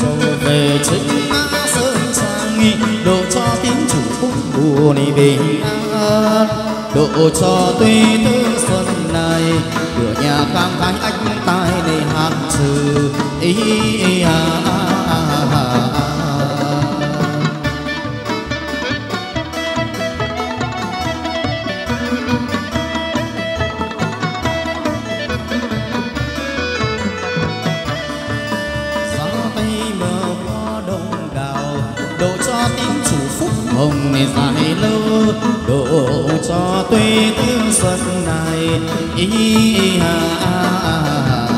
Trở về chính ngã sơn trang, nghị độ cho tín chủ phúc buồn này bình an độ cho tuy tư xuân này cửa nhà khang thái anh tai này hát trừ. Ý à, à, à, à, à. tây mờ qua đông đảo độ cho tín chủ phúc hồng này dài lâu. Độ cho tuy tư xuất này ý hà à, à, à.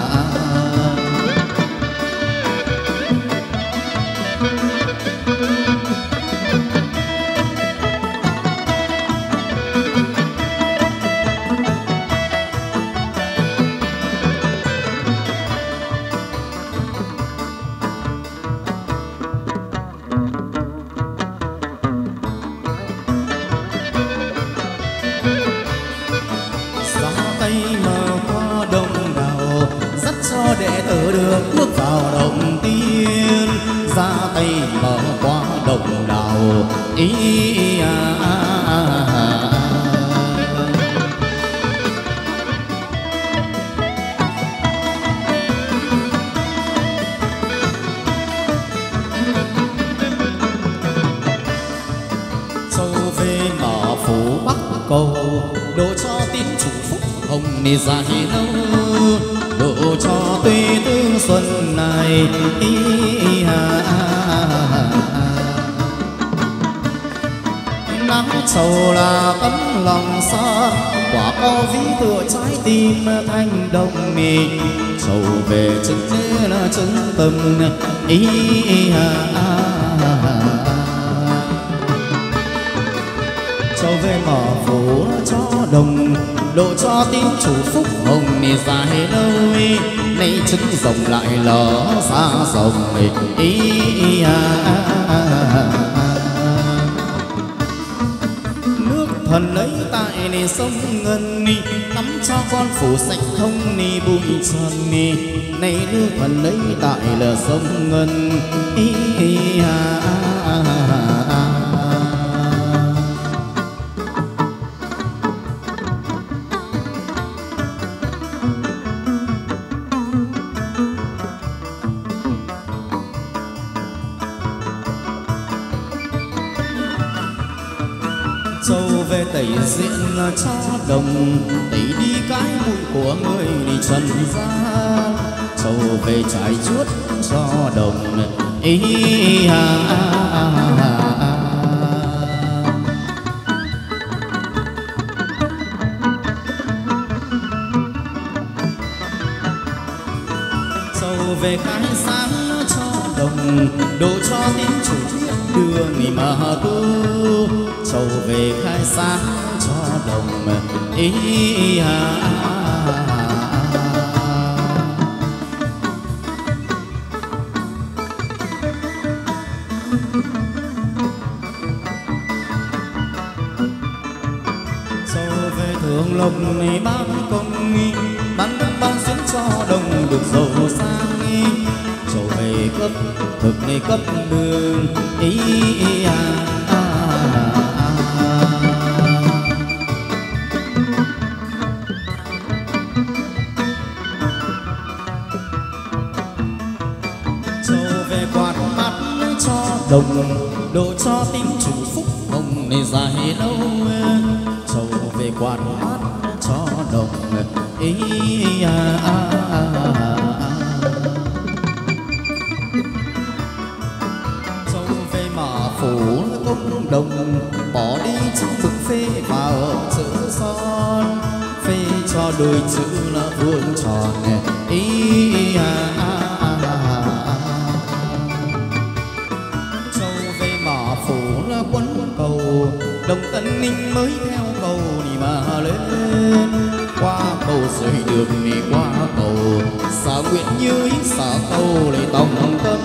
Sông ngân ni tắm cho con phủ sạch thông ni bụi trần ni. Nay nước thần lấy tại là sông ngân ý, ý, à, à, cho tẩy đi cái bụi của người đi trần gian. Sầu về trải chuốt cho đồng ý à, à, à, à, về khai sáng cho đồng đồ cho tín chủ thiết đưa người mà tu. Sầu về khai sáng cho đồng ý à, à, về thượng lộc này ban công nghi ban đất ban xuyến cho đồng được giàu sang nghi. Châu về cấp thực này cấp đường ý về quạt hát cho đồng ý à, à, à, à, châu về mà phủ công đồng bỏ đi chữ mực phê vào chữ son. Phê cho đôi chữ là vuông tròn ý à, à, à, à, châu về mà phủ là quấn cầu đồng tân ninh mới theo lên qua cầu rồi được đi qua cầu xả nguyện như ý xả cầu lấy tổng tâm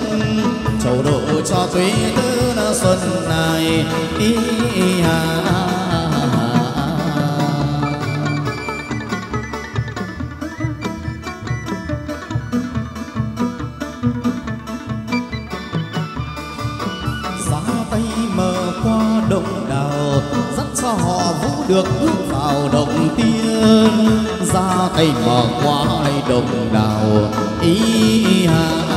châu độ cho quý tư là xuân này ý, ý, à, à. Được bước vào đồng tiên. Ra tay mở qua đồng đào ý hà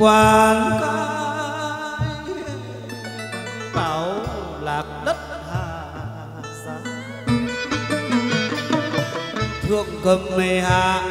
quan cai bảo lạc đất hà giang. Thượng cầm mê hạ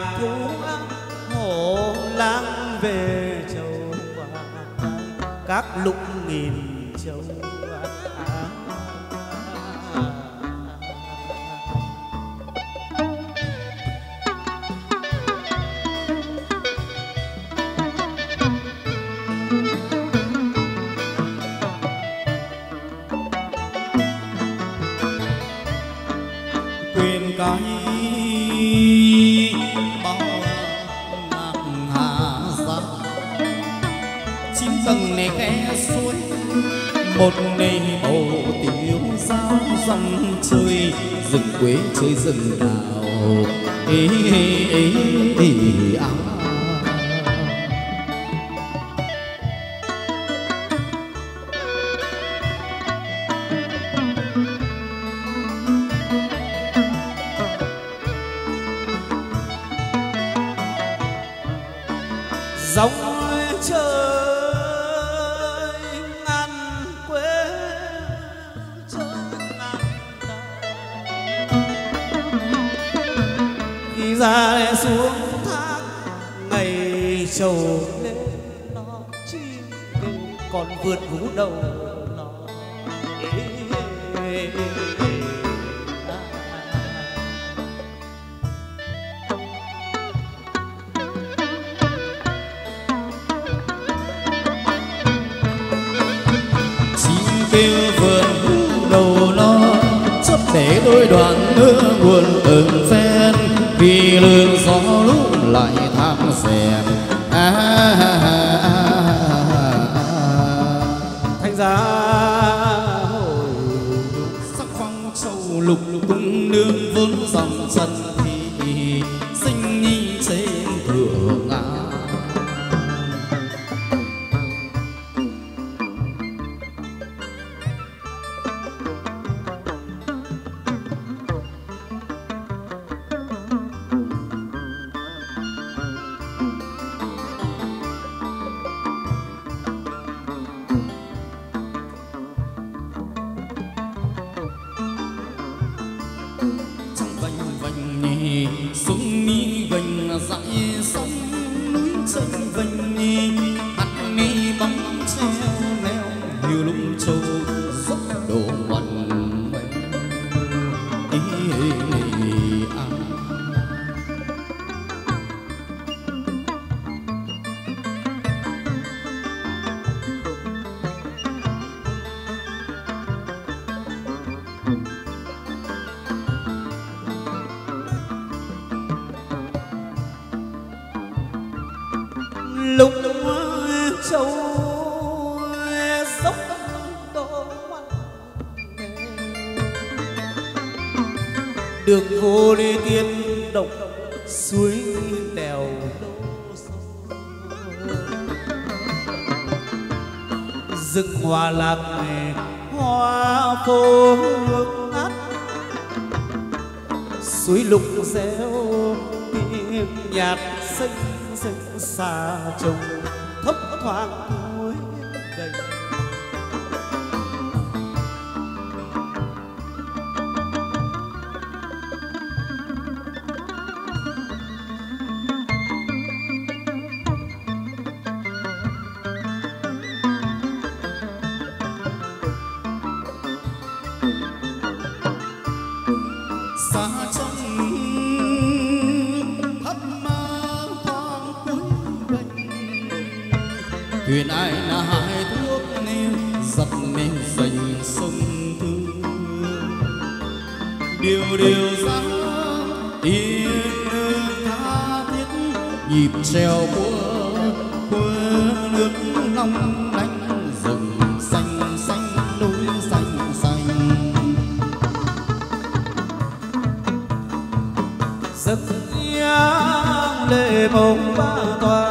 nhịp treo cua, quê nước long lanh rừng xanh xanh núi xanh xanh. Rất nhang lệ mộng ba toàn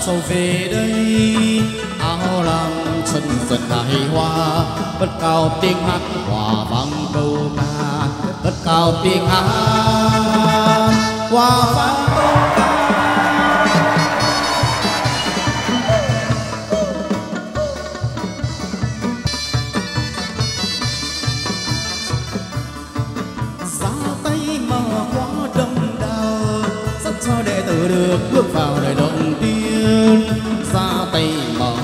sầu về đây. Áo lam chân dần hài hoa, bất cao tiếng hát hòa vang câu ca, bất cao tiếng hát hòa vang xa tây mở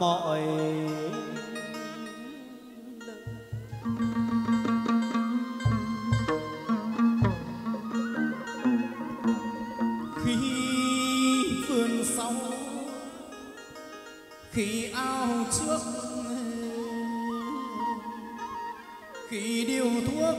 mọi khi vườn sau khi ao trước khi điều thuốc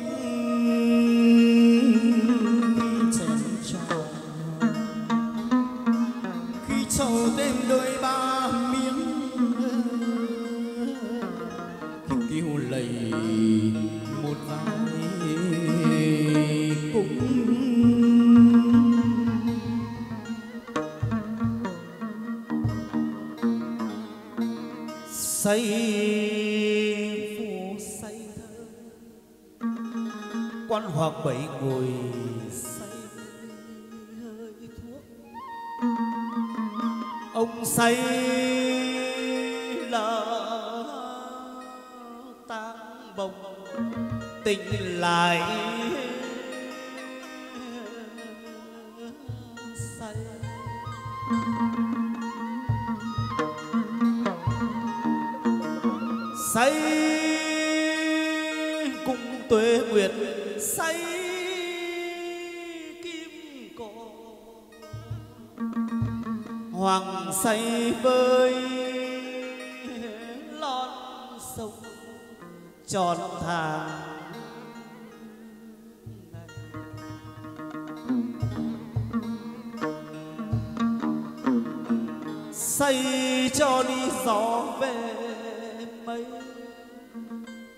tròn tháng xây cho đi gió về mây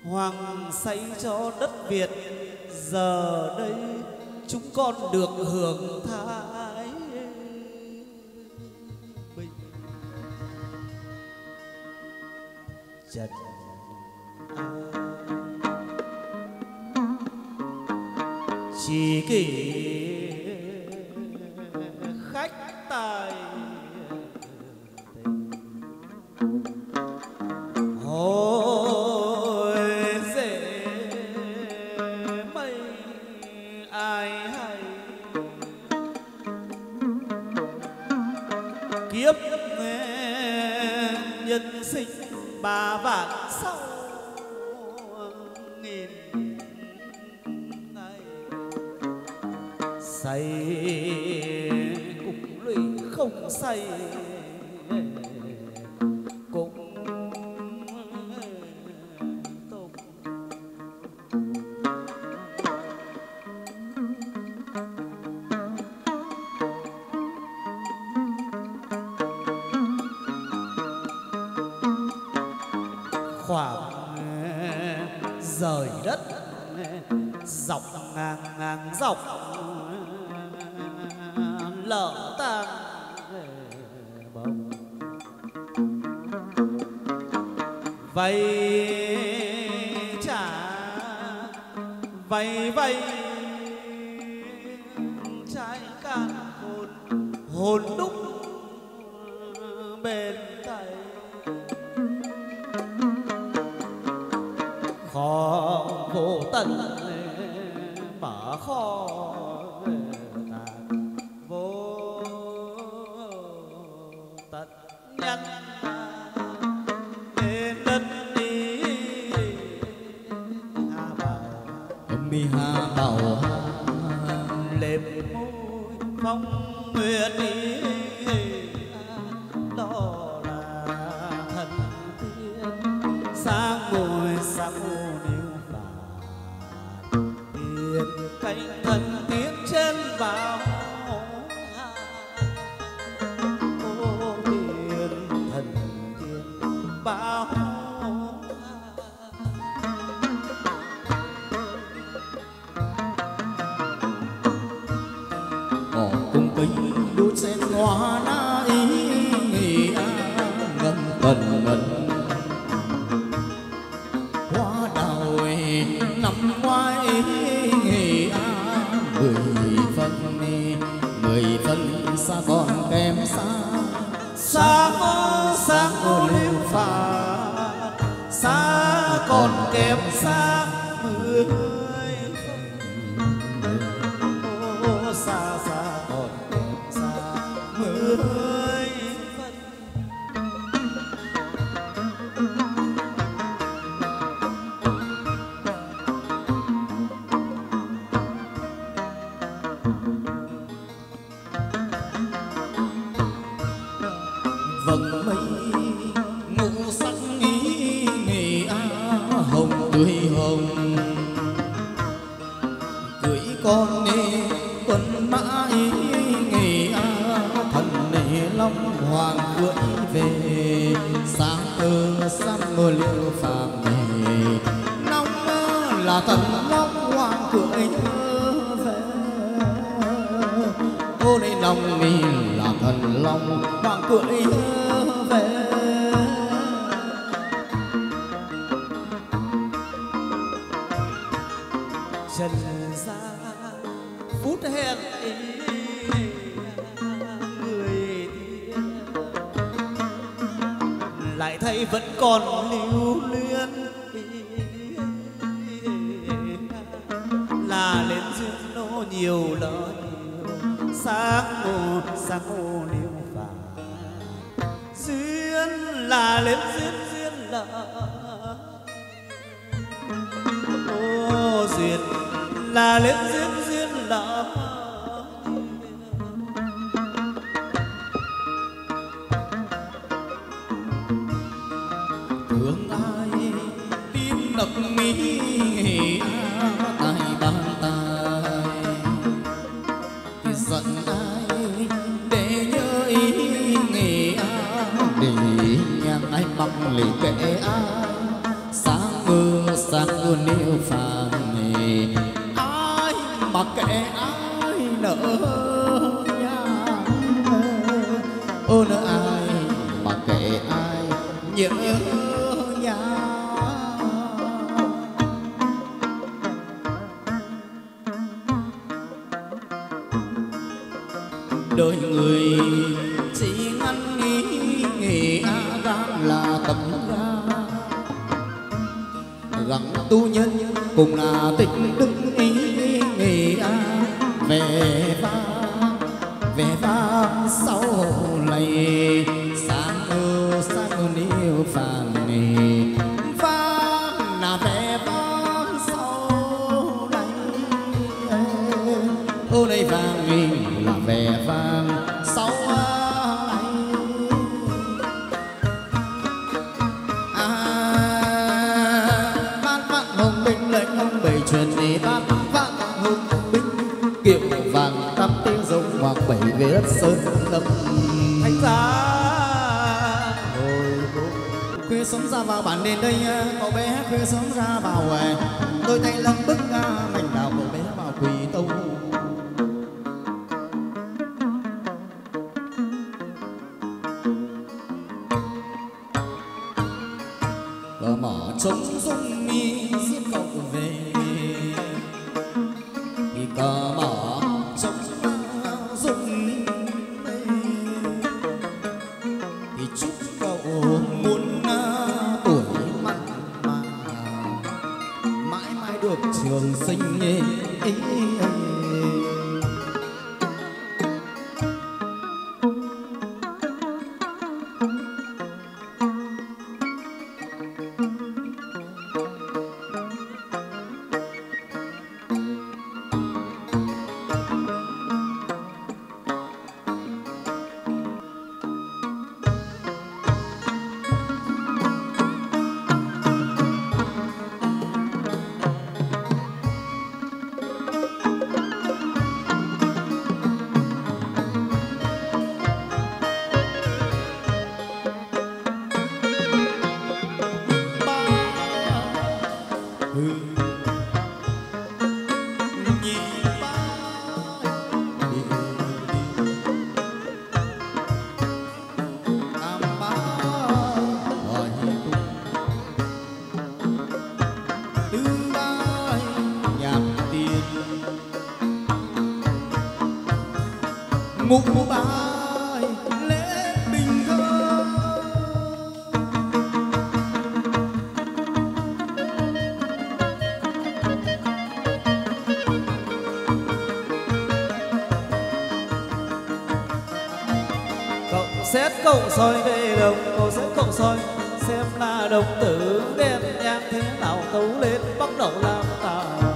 hoàng xây cho đất việt, giờ đây chúng con được hưởng tha phật ni mười phân xa còn kém xa. Xa mơ sáng ô liệu phà. Xa còn kém xa. cùng bài lễ bình thơ. Cộng xét cộng soi về đồng cầu xét cộng soi, xem là đồng tử đen nhang thế nào tấu lên, bắt đầu làm tà.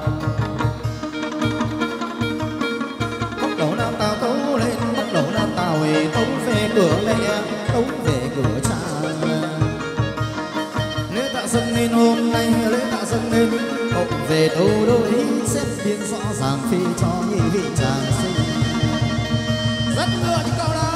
về đâu đôi xếp biên rõ ràng khi cho nhị vị chàng sinh. Rất ngựa những câu đó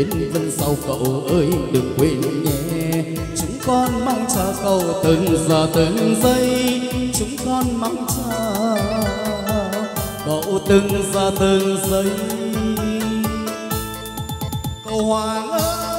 đến lần sau cậu ơi, đừng quên nhé. Chúng con mong chờ cậu từng giờ từng giây chúng con mong chờ cậu từng giờ từng giây cậu hoàng ơi!